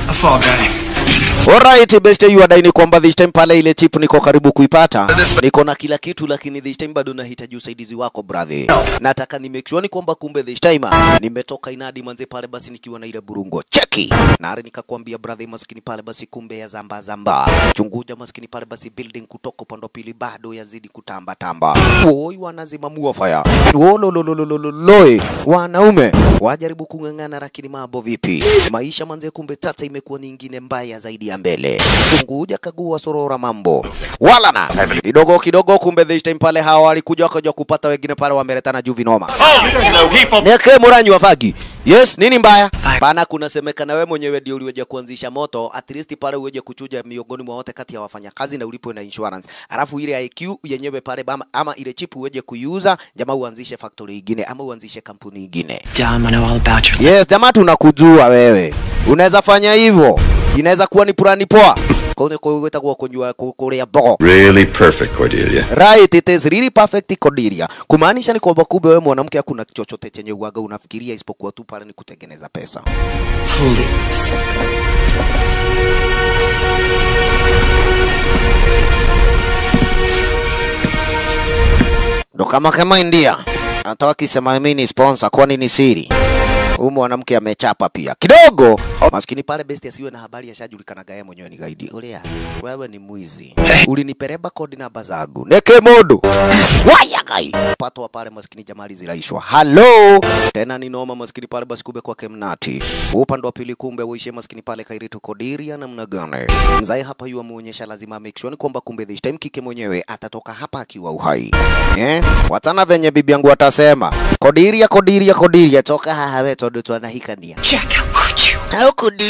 Alright, best you are ni kwamba this time pale ile chip niko karibu kuipata. Niko na kila kitu lakini this time bado nahitaji usaidizi wako brother. Nataka ni make sure ni kwamba kumbe this time nimetoka inadi manze pale basi nikiwa na ile burungo. Cheki. Na ari nikakwambia brother maskini pale basi kumbe ya zamba zamba. Chunguja maskini pale basi building kutoka upande pili bado yazidi kutamba tamba. Oi wanazima mua fire. lo Wanaume wajaribu kung'ang'ana lakini mambo vipi? Maisha manze kumbe tata imekuwa ni ingine mbaya zaidi zaidi ya mbele. Tunguja kagua sorora mambo wala na kidogo kidogo, kumbe this time pale hawa walikuja wakaja kupata wengine pale wameletana juu vinoma. Neke muranyi wafagi. Yes, nini mbaya? Bana kunasemekana wewe mwenyewe ndio uliweja kuanzisha moto, at least pale uweje kuchuja miongoni mwa wote kati ya wafanyakazi na ulipo na insurance. Alafu ile IQ yenyewe pale ama, ama ile chip uweje kuiuza, jamaa uanzishe factory nyingine ama uanzishe kampuni nyingine. Yes, jamaa tunakujua wewe. Unaweza fanya hivyo. Inaweza kuwa ni plani poa. Kone kuweta kwa kunjua kukulia bogo. Really perfect, Cordelia. Right, it is really perfect Cordelia. Kumaanisha ni kwamba kumbe wewe mwanamke hakuna chochote chenye uaga unafikiria isipokuwa tu pale ni kutengeneza pesa. Please. Ndo kama kama India. Hata wakisema mimi ni sponsor, kwani ni siri? Huyu mwanamke amechapa pia. Kidogo. Maskini pale besti asiwe na habari, ashajulikana gaye mwenyewe ni gaidi. Ulea wewe ni mwizi, ulinipereba kodi namba zangu. Neke modo waya gai! Patwa pale, maskini jamali zilaishwa. Halo! Tena ni noma, maskini pale basi kube kwa kemnati upande wa pili, kumbe uishe maskini pale kairitu kodiria namna gani? Mzai hapa yu amuonyesha lazima make sure ni kwamba kumbe this time kike mwenyewe atatoka hapa akiwa uhai. Eh, watana venye bibi yangu atasema. Kodiria kodiria kodiria, toka haha we tondu twanahikania Jack, how could you? How could?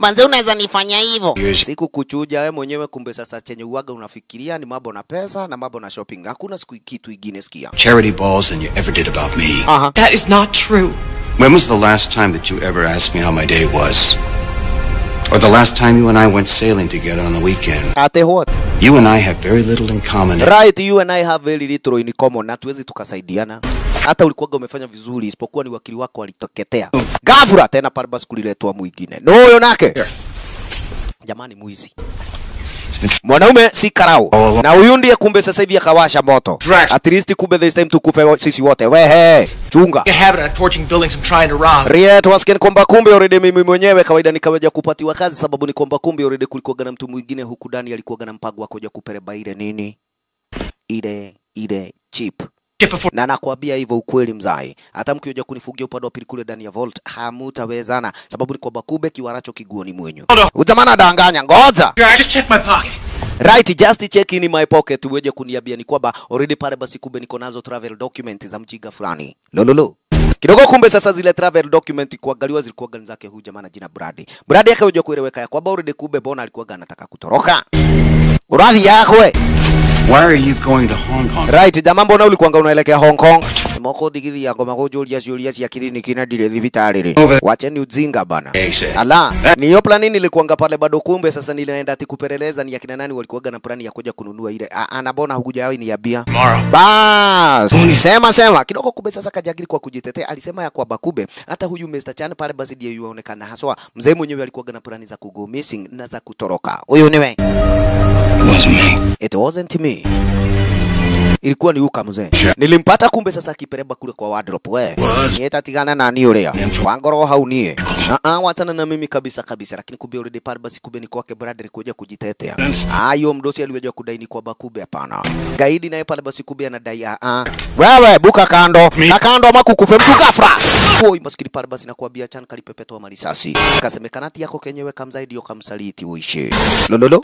Manze unaweza nifanya hivyo? siku kuchuja we mwenyewe, kumbe sasa chenye uwaga unafikiria ni mambo na pesa na mambo na shopping, hakuna siku kitu ingine. Sikia Charity balls than you ever did about me. Aha. That is not true. When was the last time that you ever asked me how my day was? Or the last time you and I went sailing together on the weekend? ate what You and I have very little in common. right, you and I have very little in common, na tuwezi tukasaidiana. Hata ulikuwaga umefanya vizuri, isipokuwa ni wakili wako alitoketea. Ghafla tena pale, basi kuliletwa mwingine. Na huyo nake. Jamani, mwizi. Mwanaume si karau, na huyu ndiye kumbe sasa hivi akawasha moto. At least kumbe this time tukufe sisi wote. Wehe, chunga. Riet wasken kwamba kumbe already mimi mwenyewe kawaida nikaweja kupatiwa kazi, sababu ni kwamba kumbe already kulikuwa na mtu mwingine huku ndani alikuwa na mpango wa kuja kupereba ile nini? Ile ile chip na nakwambia hivyo ukweli mzai, hata mkioja kunifugia upande wa pili kule ndani ya vault hamutawezana, sababu ni kwamba bakube kiwaracho kiguoni mwenyu. Utamana danganya, ngoja Just check my pocket. Right, just check in my pocket uweje kuniambia ni kwamba already pale basi kumbe niko nazo travel document za mjiga fulani. Lololo. Kidogo kumbe sasa zile travel document kuangaliwa zilikuwa gani zake huyu jamaa na jina Brady. Brady akaweje kueleweka ya kwamba already kumbe bona alikuwa anataka kutoroka. Uradhi yako we. Why are you going to Hong Kong? Right, jamaa mbona ulikuwa unaelekea Hong Kong? Moko digithi ya ngoma Julius ciuria cia kiriniki na ndire ri wache ni ujinga bana. Ala, ni hiyo plani nilikuanga pale bado, kumbe sasa nilienda ati kupeleleza ni akina nani walikuwaga na plani ya kuja kununua ile. anabona hukuja yawi niambia? Bas, sema sema kidogo. Kumbe sasa kajagiri kwa kujitetea alisema ya kwamba kumbe hata huyu Mr. Chan pale basi ndiye yuonekana haswa mzee mwenyewe alikuwaga na plani za kugo missing na za kutoroka. Huyu wasn't me It wasn't me. Ilikuwa ni uka mzee. Nilimpata kumbe sasa akipereba kule kwa wardrobe we. Nieta tigana na ni Kwa Wangoro hau nie. Na ah watana na mimi kabisa kabisa lakini kumbe already pale basi kumbe ni kwake brother kuja kujitetea. Ah hiyo mdosi aliyojua kudai ni kwa bakube hapana. Gaidi naye pale basi kumbe anadai ah ah. Wewe buka kando. Na kando ama kukufe mtu ghafla. Oi maskini pale basi nakuambia chan kalipepetwa marisasi. Kasemekana ati yako kenyewe kamzaidi yo kamsaliti uishi. Lololo.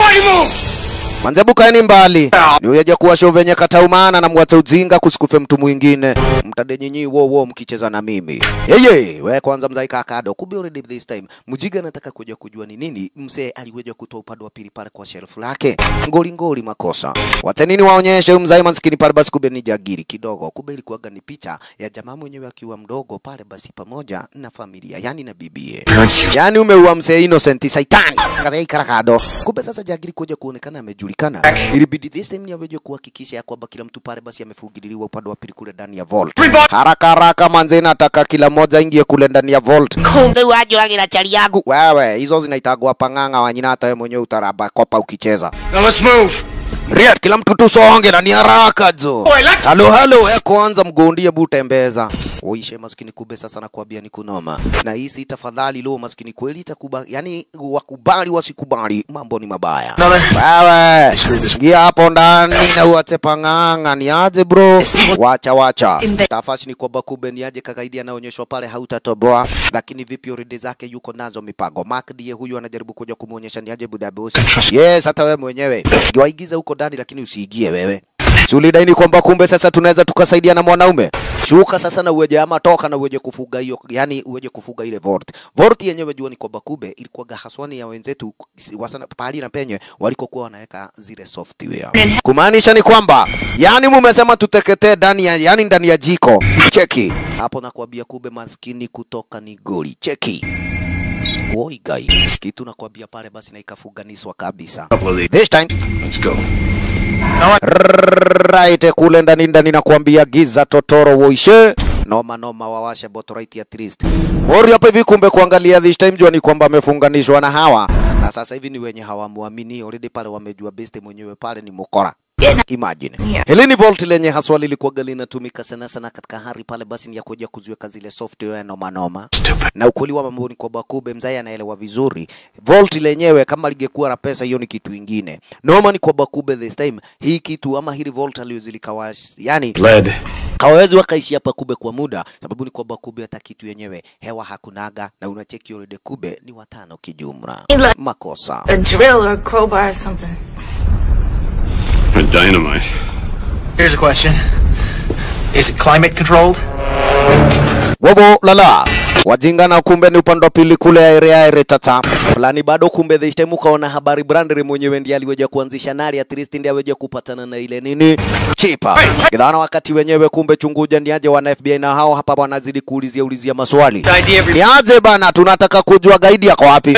Manze bukaeni mbali. Ni uyeja kuwa show venye kataumana na mwata udzinga kusikufe mtu mwingine. Mtade nyinyi wo wo mkicheza na mimi. Yeye, we kwanza mzai kakado. Kumbe already this time. Mjiga nataka kuja kujua ni nini msee aliweja kutoa upande wa pili pale kwa shelf lake. Ngoli ngoli makosa. wate nini waonyeshe mzai maskini pale basi kumbe ni jagiri kidogo. Kumbe ilikuwa ni picha ya jamaa mwenyewe akiwa mdogo pale basi pamoja na familia, yani na bibie. Yani umeua msee innocent saitani. Kadai karakado. Kumbe sasa jagiri kuja kuonekana amejulikana. Ilibidi this time ni aweje kuhakikisha ya kwamba kila mtu pale basi amefugililiwa upande wa pili kule ndani ya vault. Haraka haraka manze, nataka kila mmoja ingie kule ndani ya vault. Ndio wajuragira chali yangu. Wewe hizo zinaitagwa pang'ang'a wanyina, hata wewe mwenyewe utaraba kopa ukicheza. Now let's move. Riat, kila mtu tusonge na ni haraka jo. Halo halo, eh, kwanza mgondie butembeza. Oishe maskini kube sasa nakwambia ni kunoma. Na hii si tafadhali Leo maskini kweli itakuba, yani wakubali wasikubali, mambo ni mabaya. Wewe, ingia hapo ndani na uache pang'ang'a, ni aje bro? Wacha wacha. Tafashi ni kwamba kube ni aje kagaidi anaonyeshwa pale hautatoboa, lakini vipi oride zake yuko nazo mipango. Mark ndiye huyu anajaribu kuja kumuonyesha ni aje budabosi. Yes, hata wewe mwenyewe. Waigiza huko ndani lakini usiingie wewe. Si ulidaini kwamba kumbe sasa tunaweza tukasaidia na mwanaume? Shuka sasa na uweje ama toka na uweje kufuga hiyo, yani uweje kufuga ile Volt. Volt yenyewe jua ni kwamba kumbe ilikuwa haswani ya wenzetu wasana pahali na penye walikokuwa wanaweka zile software. Kumaanisha ni kwamba yani mumesema tuteketee ndani ya yani ndani ya jiko. Cheki. Hapo nakwambia kumbe maskini kutoka ni goli. Cheki. Oi guys, kitu nakwambia pale basi na ikafuganiswa kabisa. This time. Let's go. right kule ndani ndani nakwambia giza totoro woishe noma noma wawashe bot right at least. Mori hapa hivi kumbe kuangalia this time jua ni kwamba amefunganishwa na hawa. Na sasa hivi ni wenye hawamuamini already pale wamejua best mwenyewe pale ni mukora Imagine. Hili ni Volt lenye haswa lilikuwa linatumika sana sana katika hari pale basi ni ya kuja kuziweka zile software noma noma. Na ukweli wa mambo ni kwamba kube mzai anaelewa vizuri. Volt lenyewe kama lingekuwa na pesa hiyo ni kitu ingine. Noma ni kwamba kube this time hii kitu ama hili Volt aliyozilikawa yani Lead. hawawezi wakaishi hapa kube kwa muda, sababu ni kwamba kube hata kitu yenyewe hewa hakunaga, na unacheki already kube ni watano kijumla. Makosa. A drill or a crowbar or something. Dynamite. Here's a question. Is it climate controlled? Wobo lala. Wajinga na kumbe ni upande wa pili kule aire tata. Plani bado kumbe this time ukaona habari brandere mwenyewe ndiye aliweja kuanzisha nari at least ndiye aweza kupatana na ile nini? Chipa. Kidhana wakati wenyewe kumbe chunguja ndiaje wana FBI na hao hapa wanazidi kuulizia ulizia maswali. Niaje bana tunataka kujua gaidi yako wapi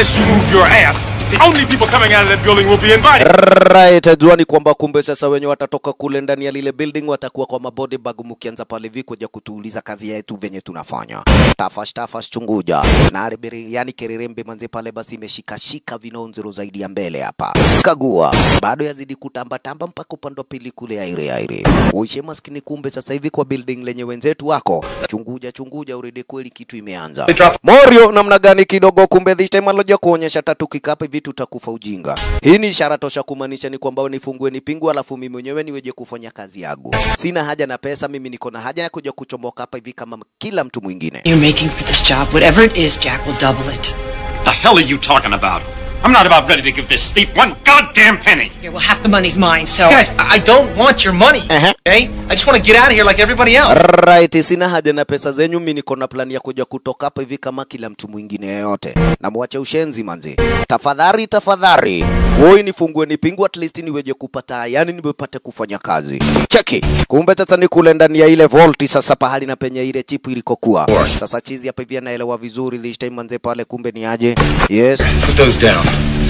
Only people coming out of that building will be invited. Right, ajua ni kwamba kumbe sasa wenye watatoka kule ndani ya lile building watakuwa kwa mabody bag, mkianza pale hivi kuja kutuuliza kazi yetu venye tunafanya. Tafash tafash chunguja na aribiri, yani kererembe manze pale basi imeshikashika vinonzero zaidi ya mbele hapa. Kagua bado yazidi kutamba tamba mpaka upande wa pili kule aire aire. Uishe maskini, kumbe sasa hivi kwa building lenye wenzetu wako chunguja chunguja, urede kweli kitu imeanza. Morio namna gani kidogo, kumbe this time aloja kuonyesha tatu kikape vitu utakufa ujinga. Hii ni ishara tosha kumaanisha ni kwamba nifungue nipingu, alafu mimi mwenyewe niweje kufanya kazi yangu. Sina haja na pesa, mimi niko na haja ya kuja kuchomoka hapa hivi kama kila mtu mwingine. You're making for this job. Whatever it is, Jack will double it. The hell are you talking about? I'm not about ready to give this thief one goddamn penny. Yeah, well, half the money's mine, so. Guys, I I don't want your money. uh -huh. Okay? I just want to get out of here like everybody else. Right, sina haja na pesa zenyu, mimi niko na plani ya kuja kutoka hapa hivi kama kila mtu mwingine yeyote, na mwache ushenzi manzi, tafadhali tafadhali, woi nifungue nipingu, at least niweje kupata, yani niwepate kufanya kazi. Cheki, kumbe sasa ni kule ndani ya ile vault, sasa pahali na penye ile chip ilikokuwa. Sasa chizi hapa hivi anaelewa vizuri this time manze, pale kumbe ni aje? Yes, Put those down.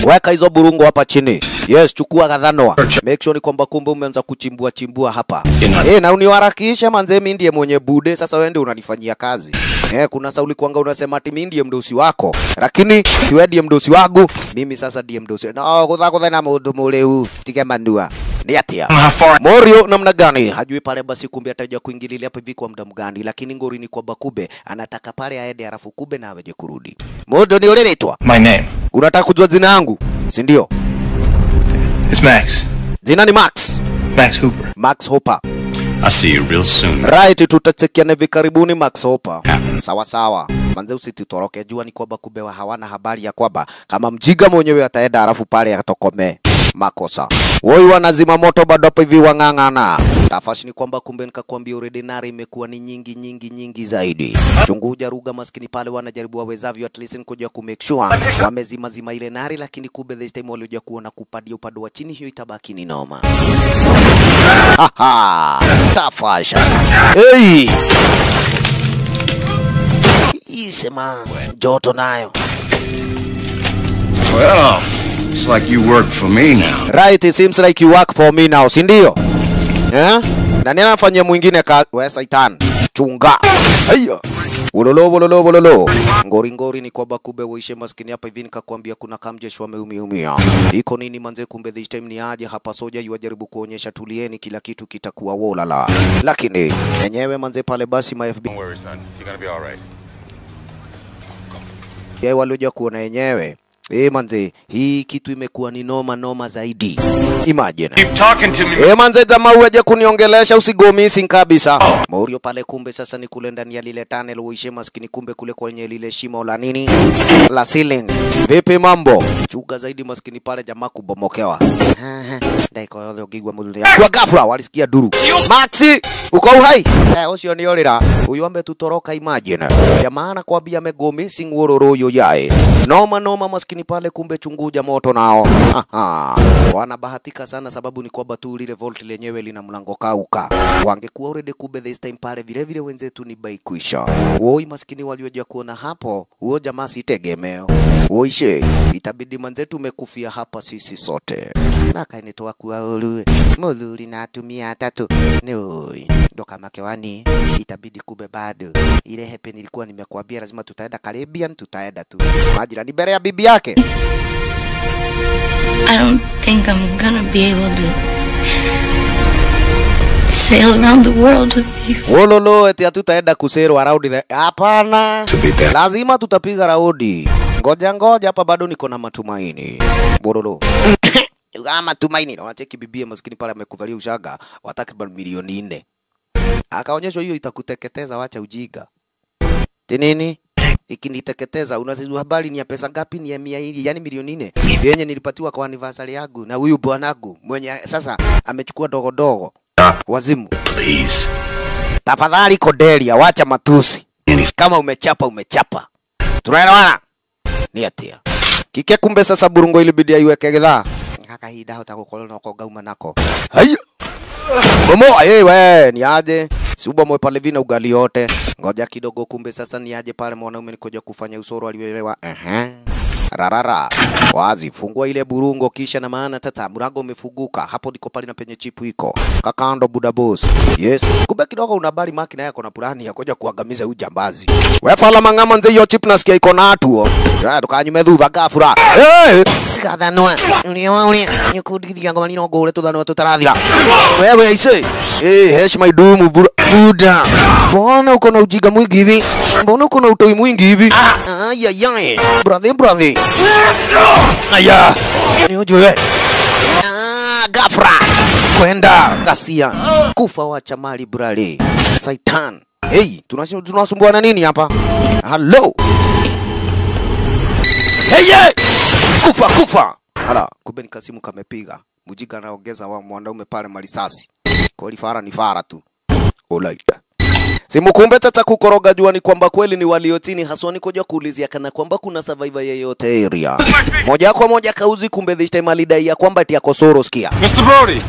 Weka hizo burungo hapa chini. Yes, chukua kadhanoa. Make sure ni kwamba kumbe umeanza kuchimbua chimbua hapa. Eh, na uniharakisha manze, mimi ndiye mwenye bude. Sasa wewe ndio unanifanyia kazi. Eh, kuna sauli kwanga unasema ati mimi ndiye mdosi wako. Lakini si wewe ndiye mdosi wangu. Mimi sasa ndiye mdosi. Na No, kutha kutha na mundu muleu. Tige mandua. Ni atia. Morio namna gani? Hajui pale basi kumbe ataja kuingililia hapa hivi kwa muda mgani, lakini ngori ni kwa Bakube anataka pale aende halafu kube na aweje kurudi. modo ni uliletwa. My name Unataka kujua jina yangu, si ndio? It's Max. Jina ni Max. Max Hooper. Max Hooper. I'll see you real soon. Right, tutachekiana hivi karibuni Max Hopper. Sawa sawa. Manze usitutoroke, jua ni kwamba kubewa hawana habari ya kwamba kama mjiga mwenyewe ataenda alafu pale atokome makosa. Woi wanazima moto bado hapo hivi wang'ang'ana. Tafashi ni kwamba kumbe nikakwambia already nari imekuwa ni nyingi nyingi nyingi zaidi. Chunguja ruga maskini pale wanajaribu wawezavyo at least kuja ku make sure wamezima zima ile nari, lakini kumbe this time walioja kuona kupadia upande wa chini, hiyo itabaki ni noma. Tafasha. Hey! Isema sema joto nayo. Well, looks like you work for me now. Right, it seems like you work for me now, si ndio? Eh? na nani anafanyia mwingine ka we saitan chunga Aiyo. Wololo wololo wololo. Ngori ngori ni kwamba kumbe uishe maskini hapa hivi nikakwambia kuna kamjeshi wameumia umia. Iko nini manze kumbe this time ni aje hapa soja yuwajaribu kuonyesha tulieni kila kitu kitakuwa wolala. Lakini yenyewe manze pale basi ma FB Don't worry, son. You're gonna be all right. yeye walioja kuona yenyewe Eh manze, hii kitu imekuwa ni noma noma zaidi. Imagine. Keep talking to me. Eh manze, jamaa uweje kuniongelesha usigomisi kabisa. Oh. Maurio pale kumbe sasa ni kule ndani ya lile tunnel uishe maskini kumbe kule kwenye lile shimo la nini? La ceiling. Vipi mambo? Chuga zaidi maskini pale jamaa kubomokewa. Ndaiko yole ogigwa mulile. Kwa ghafla walisikia duru. Maxi, uko uhai? Eh, usio ni Huyu Uyu ambe tutoroka imagine. Jamaa anakuambia amegomisi ngororo yoyae. Noma noma maskini pale kumbe chunguja moto nao. Aha. Wanabahatika sana sababu ni kwamba tu lile vault lenyewe lina mlango kauka. Wangekuwa already kumbe this time pale vile vile wenzetu ni bai kuisha. Woi maskini walioja kuona hapo, huo jamaa si tegemeo. Woishe, itabidi manzetu mekufia hapa sisi sote. Kuwa ulu. Mululi na atumia tatu. ni Ndo kama makewani itabidi kumbe bado. Ile hepe nilikuwa nimekuambia lazima tutaenda Caribbean, tutaenda tu. Majira ni mbele ya bibi yake. I don't think I'm gonna be able to sail around the world with you. Wololo eti hatutaenda kusail around the... Hapana, lazima tutapiga raundi. Ngoja ngoja, hapa bado niko na matumaini. Wololo kama matumaini, na wanacheki bibie maskini pale amekudhalia ushaga wa takriban milioni nne, akaonyeshwa hiyo itakuteketeza, wacha ujiga tinini ikiniteketeza unazijua habari ni ya pesa ngapi? Ni ya mia hili, yani milioni nne yenye nilipatiwa kwa anniversary yangu na huyu bwanangu mwenye sasa amechukua dogo dogo. Wazimu, Please. tafadhali Kodelia, wacha matusi. Kama umechapa umechapa, tunaelewana? Ni atia kike. Kumbe sasa burungo ilibidi aiweke gidhaa kaka hota gukorwo no ko ngauma nako. Haya bomoa yewe ni aje? Suba mwe pale vina ugali yote? Ngoja kidogo kumbe sasa ni aje pale mwanaume nikoja kufanya usoro aliwelewa ehe rarara. Wazi fungua ile burungo kisha na maana tata mrago umefunguka hapo ndiko pale na penye chipu iko. Kakando buda boss. Yes. Kumbe kidogo una bali maki naye akona plani ya kuja kuangamiza huyu jambazi. We fala mang'ama nze hiyo chip nasikia iko na atuo ya tukanyume thutha gafura hey! gathanwa Uliwa uli nyukudithia ngoma lino ngore tuthanwa tutarathira wewe aise eh heshima idumu buda mbona uko na ujinga mwingi hivi mbona uko na utoi mwingi hivi? Ah, ya ya. brother brother. Aya. Ni ujue Ah, gafra kwenda gasia kufa wacha mali brale. Saitan. Hey tunasumbua na nini hapa? Hello. hey, hey! kufa kufa. Hala kumbe ni kasimu kamepiga. Mujika anaongeza wa mwanaume pale marisasi kweli fara ni fara tu. Alright. Simu kumbe tata kukoroga jua ni kwamba kweli ni waliotini haswa ni kuja kuulizia kana kwamba kuna survivor yeyote area. Moja kwa moja kauzi kumbe this time alidai ya kwamba tia kosoro, sikia. Mr. Brody!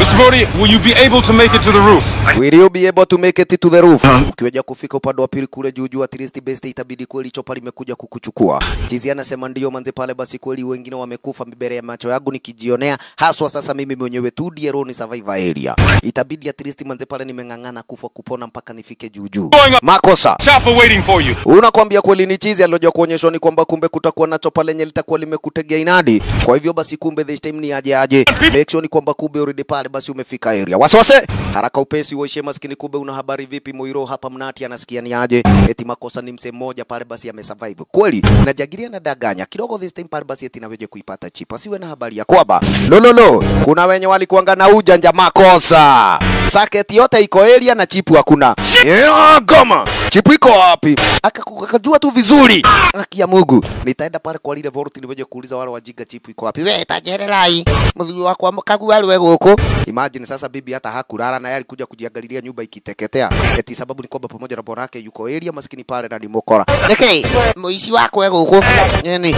Mr. Brody, will you be able to make it to the roof? Will you be able to make it to the roof? Ukiweja kufika upande wa pili kule juu juu at least best itabidi kweli chopa limekuja kukuchukua. Chizi anasema ndio manze pale basi kweli wengine wamekufa mbele ya macho yangu nikijionea haswa sasa mimi mwenyewe tu DRO ni survivor area. Itabidi at least manze pale nimeng'ang'ana kufa kupona mpaka nifike juu juu. Makosa. Chafa waiting for you. Unakwambia kweli ni chizi aliloja kuonyeshwa ni kwamba kumbe kutakuwa na chopa lenye litakuwa limekutegea inadi. Kwa hivyo basi kumbe this time ni aje aje. Make sure ni kwamba kumbe already pale basi umefika area. Wasiwasi haraka upesi waishe maskini kumbe una habari vipi Moiro hapa mnati anasikia ni aje. Eti makosa ni mse mmoja pale basi amesurvive. Kweli na jagiria na daganya kidogo this time pale basi eti naweje kuipata chip. Asiwe na habari ya kwamba lololo kuna wenye walikuanga na ujanja makosa. Saketi yote iko area na chipu hakuna. Yeah, goma. Chipu iko wapi? Akakujua tu vizuri. Haki ya Mungu. Nitaenda pale kwa lile vault niweje kuuliza wale wajiga chipu iko wapi. Wewe tajererai. Mthuri wako amkagu wale wewe huko. Imagine sasa bibi hata hakulala na yeye alikuja kujiangalilia nyumba ikiteketea. Eti sababu ni kwamba pamoja na bwana yake yuko area maskini pale na nimokora. Lekei, muishi wako wewe huko. Nini?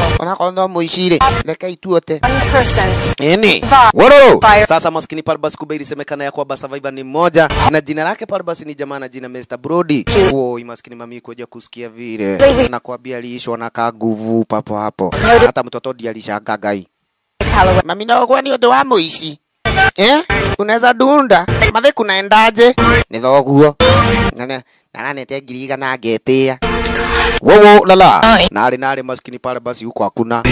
muishi ile. Lekei tuote. Nini? Woro. Sasa maskini pale basi kumbe ilisemekana ya kwamba survivor ni mmoja na jina lake pale basi ni jamaa na jina Mr. Brody. Woi maskini mami kuja kusikia vile. Nakwambia aliishwa na kaguvu papo hapo. Hata mtoto ndiye alishangaa gai. Mami na kwani ndo wa muici. Eh? unaweza dunda? Mathe kunaendaje? Ni thoguo. Nananete ngiri igana ngetia wowo lala. Nari nari maskini pale basi huko hakuna.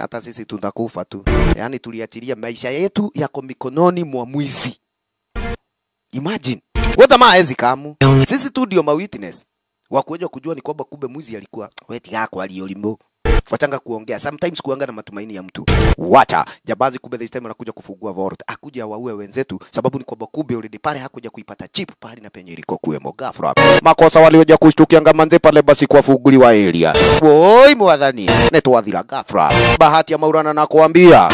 Hata sisi tunakufa tu. Yani tuliachilia maisha yetu yako mikononi mwa mwizi imagine. Wewe jamaa hawezi kamu sisi tu ndio ma witness wa kuweza kujua ni kwamba kumbe mwizi alikuwa weti yako aliolimbo wachanga kuongea. Sometimes kuanga na matumaini ya mtu. Wacha. Jabazi kumbe this time anakuja kufungua vault. Akuja waue wenzetu. Sababu ni kwamba kumbe already pale hakuja kuipata chip pale na penye iliko kuwemo. Ghafla. Makosa walioja kushtukia ngamanze pale basi kuwafunguliwa area. Woi mwadhani netwathira ghafla. Bahati ya maurana na kuambia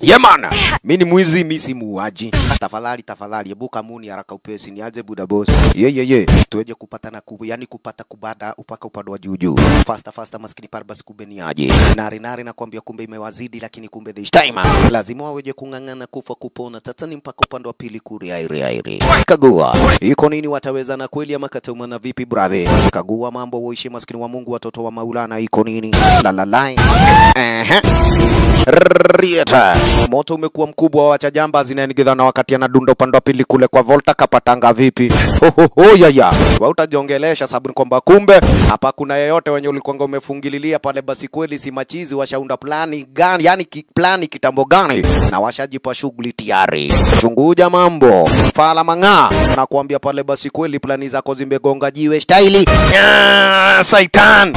Yemana, mi ni mwizi, mi si muuaji. Tafadhali tafadhali, hebu muni haraka upesi, niaje buda boss. Ye ye ye, tuweje kupata na kubu, yani kupata kubada upaka upande wa juu juu. Faster faster, maskini Parbas, basi, kumbe ni aje. Nari nari nakwambia, kumbe imewazidi, lakini kumbe this time lazima waweje kung'ang'ana kufa kupona. tatani mpaka upande wa pili kuri aire aire. Kagua iko nini, wataweza na kweli ama kataumana vipi brother? Kagua mambo, waishi maskini wa Mungu, watoto wa Maulana, iko nini? La la la. Ehe. Rieta. Moto umekuwa mkubwa, wacha jamba zinaingiza na wakati anadunda upande wa pili kule kwa Volta kapatanga vipi? Ho, ho, ho, ya ya. Wa utajiongelesha sababu kwamba kumbe hapa kuna yeyote wenye ulikwanga umefungililia pale, basi kweli si machizi washaunda plani gani, yani ki, plani kitambo gani, na washajipa shughuli tayari. Chunguja mambo fala na kuambia pale, basi kweli plani zako zimegonga jiwe staili. Ah, Saitan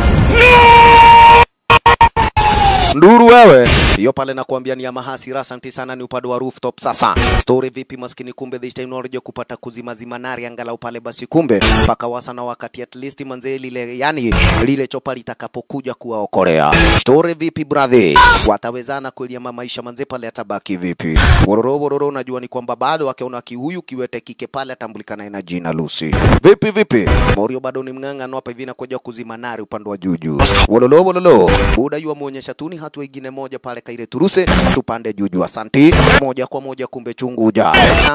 nduru wewe. Hiyo pale nakuambia ni ya mahasira asante sana ni upande wa rooftop. Sasa story vipi maskini kumbe this time unarejea kupata kuzima zima nari angalau pale basi kumbe. Paka wasa na wakati at least manzee lile yani lile chopa litakapokuja kuwaokolea. Story vipi brother? Watawezana kweli ama maisha manzee pale atabaki vipi? Wororo wororo unajua ni kwamba bado akiona kihuyu kiwete kike pale atambulikana na jina Lucy. Vipi vipi? Morio bado ni mng'ang'ano hapa hivi kuzima nari upande wa juju wololo wololo buda yu amuonyesha tu ni hatua ingine moja pale kaile turuse. Tupande juju asanti. Moja kwa moja kumbe chunguja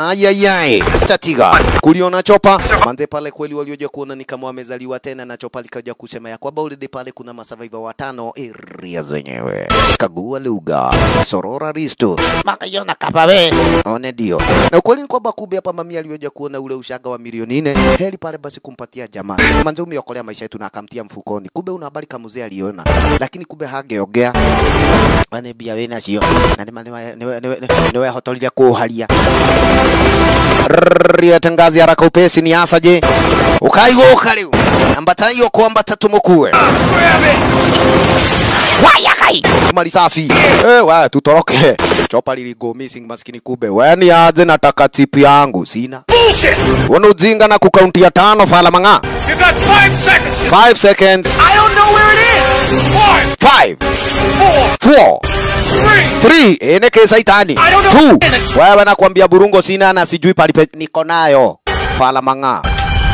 ayayay tatiga kuliona chopa. Manze pale kweli walioja kuona ni kama wamezaliwa tena na chopa likaja kusema ya kwamba already pale kuna masurvivor watano area zenyewe. Kagua lugha. Sorora risto. Makayona kapawe. One dio. Na ukweli ni kwamba kumbe hapa mamia alioja kuona ule ushaga wa milioni nne. Heli pale basi kumpatia jamaa. Manze umeokolea maisha yetu na akamtia mfukoni. Kumbe una habari kamuzee aliona. Lakini kumbe hageogea ane mbia wä nacio na nä wehotorire kå haria ria tangazi haraka upesi ni asaje ukaigåka rä u ambata hiyo kwambata tå må kue wayakai risasi eh, wewe tutoroke chopa liligo missing maskini kube wewe ni aje nataka tip yangu sina wana ujinga na kukaunti ya tano fala mang'a You got five seconds. Five seconds. I don't know where it is. Five, Five, four, four, three. three. Ene kesa itani. I don't know. Two. Wewe nakwambia burungo sina na sijui palipe niko nayo. Fala mang'a.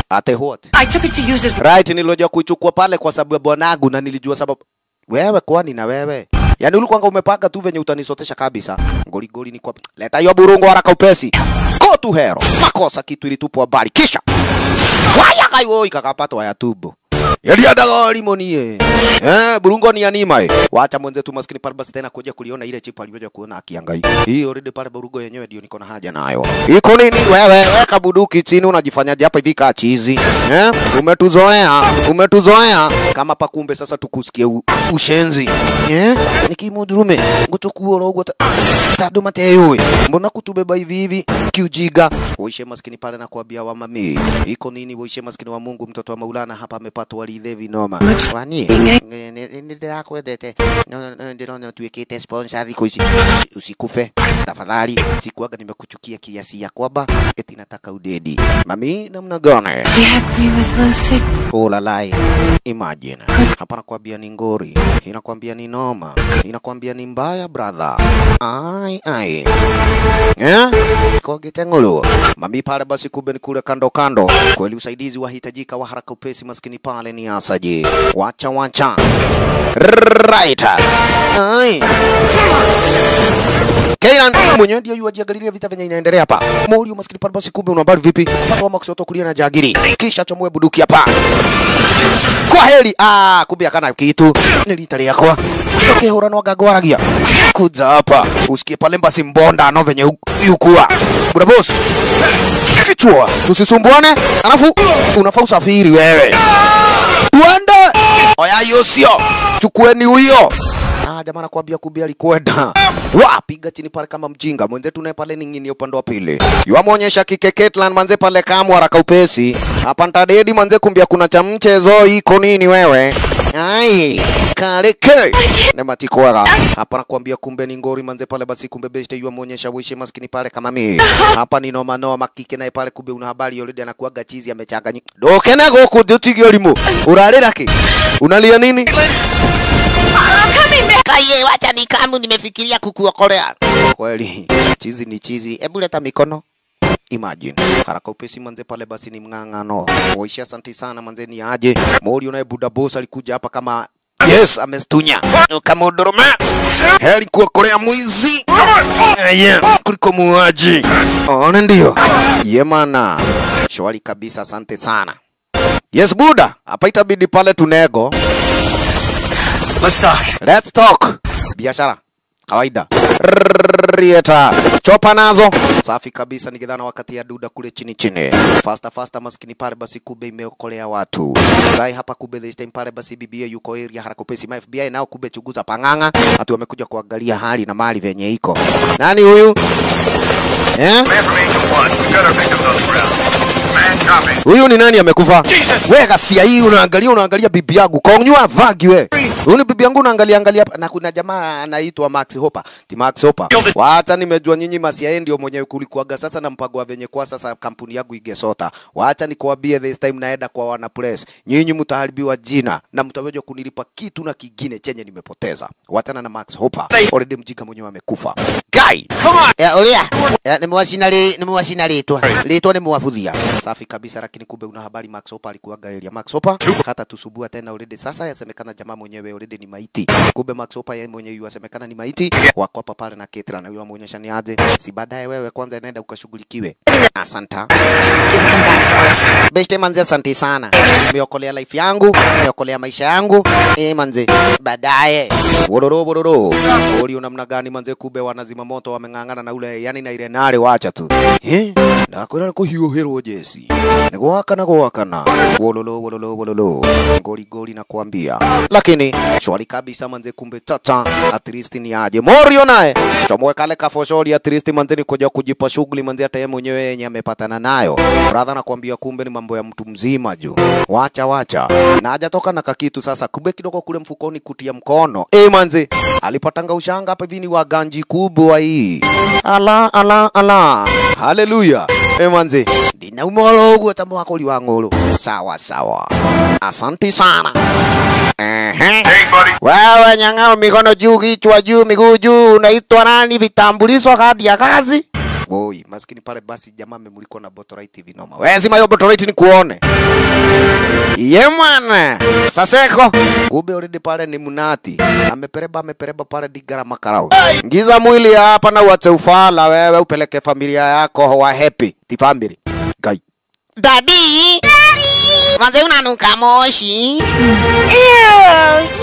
Ate what? I took it to use this. Right, nilojua kuichukua pale kwa sababu ya bwanangu na nilijua sababu wewe kwani na wewe Yaani ulikuwanga umepanga tu venye utanisotesha kabisa. Ngoli goli ni kwa leta hiyo burungu haraka upesi. Go to hero. Makosa kitu ilitupwa bali kisha. Waya kayo ikakapata waya tubo. Yaliadaga limonie. Eh, burungo ni anima eh. Wacha mwenzetu maskini pale basi tena kuja kuliona ile chipu alivyoja kuona akiangaika. Hii already pale burungo yenyewe ndio niko na haja nayo. Iko nini wewe? Weka buduki chini unajifanyaje hapa hivi kaa chizi? Eh? Umetuzoea, umetuzoea. Kama pakumbe sasa tukusikie ushenzi. Eh? Nikimudurume ngutokuwa rogo tado mateyo. Mbona kutubeba hivi hivi? Kiujiga. Uishe maskini pale na kuambia wa mami. Iko nini uishe maskini wa Mungu mtoto wa Maulana hapa amepata walidhe vinoma. No sponsor thiko ici. Usikufe. Tafadhali. Sikuaga nimekuchukia kiasi ya kwamba eti nataka udedi. Mami namna gani? Imagine. Hapa nakwambia ni ngori. Inakwambia ni noma. Inakwambia ni mbaya brother. Ai ai. Eh? Kwa. Mami pale basi kumbe ni kule kando kando. Kweli usaidizi wahitajika wa haraka upesi maskini pale ni asaje. Wacha wacha. Right. Ai. Kailan mwenyewe ndiye yuajiangalilia vita venye inaendelea hapa. Mori maskini pale basi kumbe una vipi? Fatwa wama kushoto kulia na jagiri. Kisha chomoe buduki hapa. Kwa heri. Ah, kumbe akana kitu. Nilita yakwa. Okay, hora no gagwaragia. Kuja hapa. Usikie pale basi mbonda no venye yukua. Bwana boss. Kichwa. Tusisumbuane. Alafu unafaa usafiri wewe. Tuende. Oya yosio. Chukueni huyo. Ah, jamaa nakwambia kubi alikwenda. Wa piga chini pale kama mjinga. Mwenzetu naye pale ningini upande wa pili. Yuamuonyesha kike Ketlan manze pale kama haraka upesi. Hapa ntadedi manze kumbia kuna cha mchezo iko nini wewe? Ai, kareke. Ne matikoga. Hapa nakwambia kumbe ni ngori manze pale basi kumbe beste yuamuonyesha wishi maskini pale kama mimi. Hapa ni noma noma kike naye pale kumbe una habari already anakuaga chizi amechanganyika. Dokena goku dutigyo limo. Urarira ki? Unalia nini? Kaye, wacha nikamu, nimefikiria kukuokolea. Kweli chizi ni chizi, hebu leta mikono. Imagine haraka upesi manze pale basi ni mng'ang'ano. Moishi, asante sana manze, ni aje Mori unaye buda boss alikuja hapa kama Yes, amestunya kama udoroma. Heri kuokolea mwizi yeah, kuliko muuaji. Ona ndio yemana, shwari kabisa, asante sana. Yes, Buda, hapa itabidi pale tunego Let's talk. Let's talk. Biashara kawaida. Rieta chopa nazo safi kabisa, nikidhana wakati ya duda kule chini chini, fasta fasta, maskini pale basi, kube imeokolea watu zai hapa, kube this time pale basi, BBA yuko area haraka pesi ma FBI nao kube chuguza pang'ang'a, atu wamekuja kuangalia hali na mali venye iko. Nani huyu eh? Huyu ni nani amekufa? We ghasia hii unaangalia unaangalia bibi yangu. Konywa vagi we. Huyu ni bibi yangu unaangalia angalia hapa na kuna jamaa anaitwa Max Hopper. Ti Max Hopper. Wacha nimejua nyinyi masia ndio mwenye kulikuaga sasa na mpango wa venye kwa sasa kampuni yangu igesota. Wacha nikuambie this time naenda kwa wana press. Nyinyi mtaharibiwa jina na mtaweza kunilipa kitu na kingine chenye nimepoteza. Wachana na Max Hopper. Already mjinga mwenyewe amekufa. Guy. Come on. Ya, olia. Ya, nimewashina li nimewashina litwa. Litwa nimewafudhia. Safi kabisa lakini kumbe una habari Max Hopper alikuwa area. Max Hopper hata tusubua tena already sasa yasemekana jamaa mwenyewe already ni maiti. Kumbe Max Hopper yeye mwenyewe yasemekana ni maiti. Wako hapa pale na Ketra na yeye amuonyesha ni aje. Si baadaye wewe kwanza inaenda ukashughulikiwe. Asanta. Beste manze, asante sana. Umeokolea life yangu, umeokolea maisha yangu. Eh manze, baadaye. wororo wororo. Uli namna gani manze, kumbe wanazima moto wameng'ang'ana na ule yani na ile nare wacha tu. Eh? na hiyo hero jesi. Nigwaka na gwakana. Wololo wololo wololo. Goli goli na kuambia. Lakini shwari kabisa manze, kumbe tata at least ni aje. Morio naye chomwe kale kafoshori at least manze ni kuja kujipa shughuli manze, hata yeye mwenyewe yenye amepatana nayo. Brother nakwambia, kumbe ni mambo ya mtu mzima juu. Wacha wacha. Na hajatoka na kakitu sasa, kumbe kidogo kule mfukoni kutia mkono. Eh manze, alipatanga ushanga hapa hivi ni waganji kubwa hii. Ala ala ala. Haleluya. Eh manzi, dina umolo uguo tambo wako li wangolo. Sawa sawa. asanti sana. Ehe. Wewe nyang'ao, mikono juu, kichwa juu, miguu juu, unaitwa nani? Vitambulisho, kadi ya kazi? Oi, maskini pale basi jamaa amemulikwa na Botolite hivi noma. Wewe zima hiyo Botolite ni kuone. Ye mwana. Saseko. Kumbe already pale ni mnati. Amepereba amepereba pale digara makarao. Ngiza mwili hapa na uache ufala wewe upeleke familia yako wa happy. Ti family. Gai. Daddy. Daddy. Manze unanuka moshi. Ew,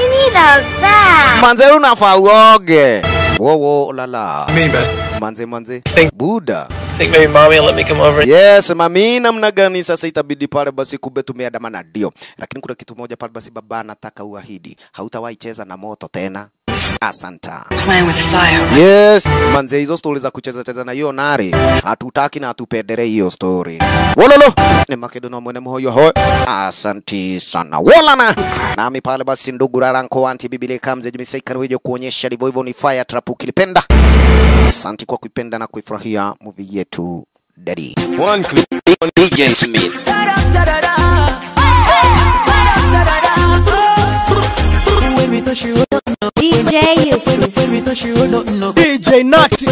you need a bath. Manze unafaa uoge. Wo wo lala. Mimi. Manze manze. Think- Buda. Think maybe mommy will let me come over. Yes, mami, namna gani sasa itabidi pale basi kumbe tumeandamana ndio. Lakini kuna kitu moja pale basi baba anataka uahidi. Hautawahi cheza na moto tena. Asanta. Playing with fire. Yes, manze hizo stori za kucheza cheza na hiyo nari. Hatutaki na hatupendere hiyo stori Wololo. Ni makedona mwene mhoyo ho. Asanti sana. Wolana. Nami pale basi ndugu raranko anti bibile kamze jimiseka niweje kuonyesha ndivyo hivyo ni fire trap ukilipenda. Asanti kwa kuipenda na kuifurahia movie yetu Daddy. One clip. DJ Smith. DJ Eustace. DJ Nutty.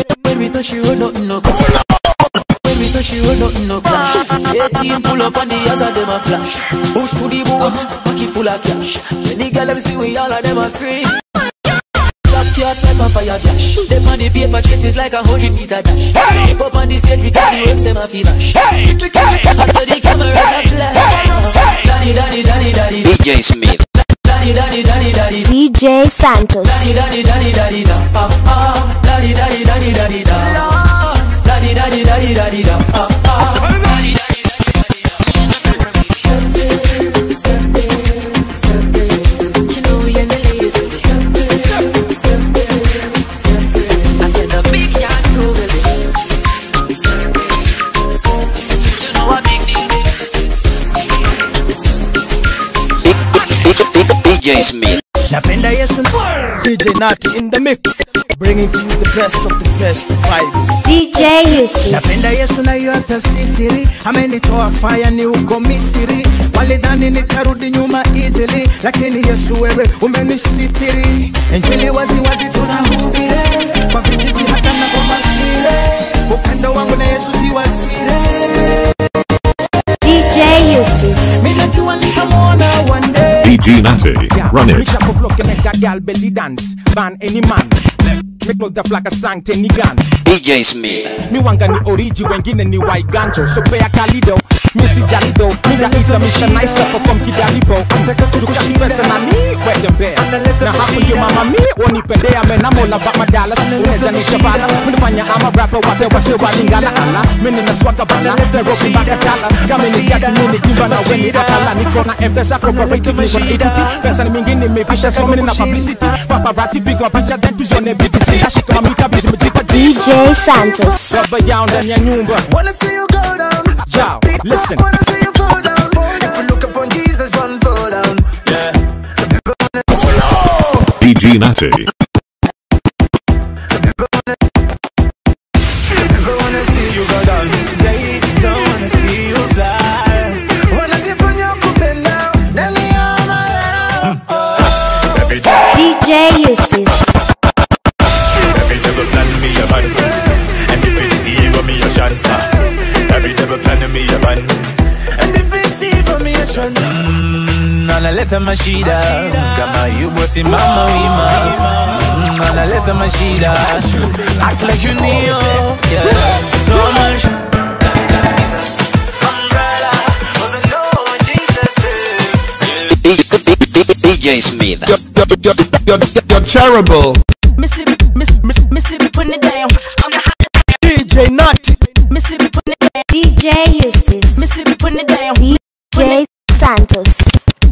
Eighteen pull up on the other them a flash. Push to the boom, pocket full of cash. Many girl them see we all of them a scream. Black short type of fire dash. Them on the paper chases like a hundred meter dash. Hey! Up on the stage we got the works them a feel dash. Hey! I saw the cameras a flash. Daddy, daddy, daddy, daddy. DJ Smith. Daddy, daddy, daddy, daddy. DJ Santos. Daddy, daddy, daddy, daddy, da. Ah, ah. Daddy, daddy, daddy, daddy, da. Daddy, daddy, daddy, daddy, da. Ah, ah. Daddy, daddy, DJ Nati in the mix bringing to you the best of the best vibes DJ Eustace. Napenda Yesu na hiyo hata si siri, amenitoa faya ni uko Misri, walidhani nitarudi nyuma easily, lakini Yesu wewe umenisitiri. Injili wazi wazi tunahubiri kwa vijiji hata na kwa masire, upendo wangu na Yesu si wasire. DJ Eustace. Day. DG Natty, run it. Misha kufloke meka gal belly dance, ban any man. Make look the flag a sang teni gun. DJ Smith. mi wanga ni oriji wengine ni waiganjo sopea kalido misi jalido. Minaita misha naisa perform kidalibo tukasi pesa na mi wetembea na hapo ndio mama mi wanipendea menamola ba madalas unaweza nishabala minifanya ama rapper wate wase walingala ala mini naswaka bala Nairobi mpaka tala kama ni gati mini kimba na weni akala niko na M-Pesa cooperative niko na Equity pesa ni mingi nimevisha so mini na publicity paparazzi big up picha then tuzione BBC nashika mamita busy mjipa DJ Santos. Baba yao ndani ya nyumba Wanna see you go down. Yo, listen. Wanna see you fall down. If you look upon Jesus, one fall down. Yeah. DG Natty. DJ Eustace. Every devil plan me a ban And if it's evil me a shun. Every devil plan me a ban And if it's evil, me a shun. Mm, analeta mashida kama yubo simama wima Mm, analeta mashida act like you kneel yeah. Thomas DJ Smith. You're terrible. Mississippi, Miss, Miss, Mississippi putting it down. I'm the hottest. DJ Nutty. Mississippi putting it down. DJ Eustace. Mississippi putting it down. DJ Santos.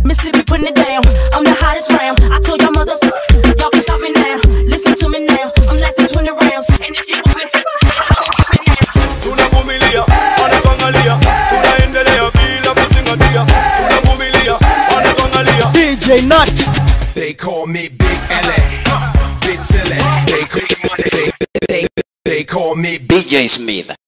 Mississippi putting it down. I'm the hottest round. DJ Nutty. They call me Big L.A. Big Silly They call me they, they, they call me DJ Smith.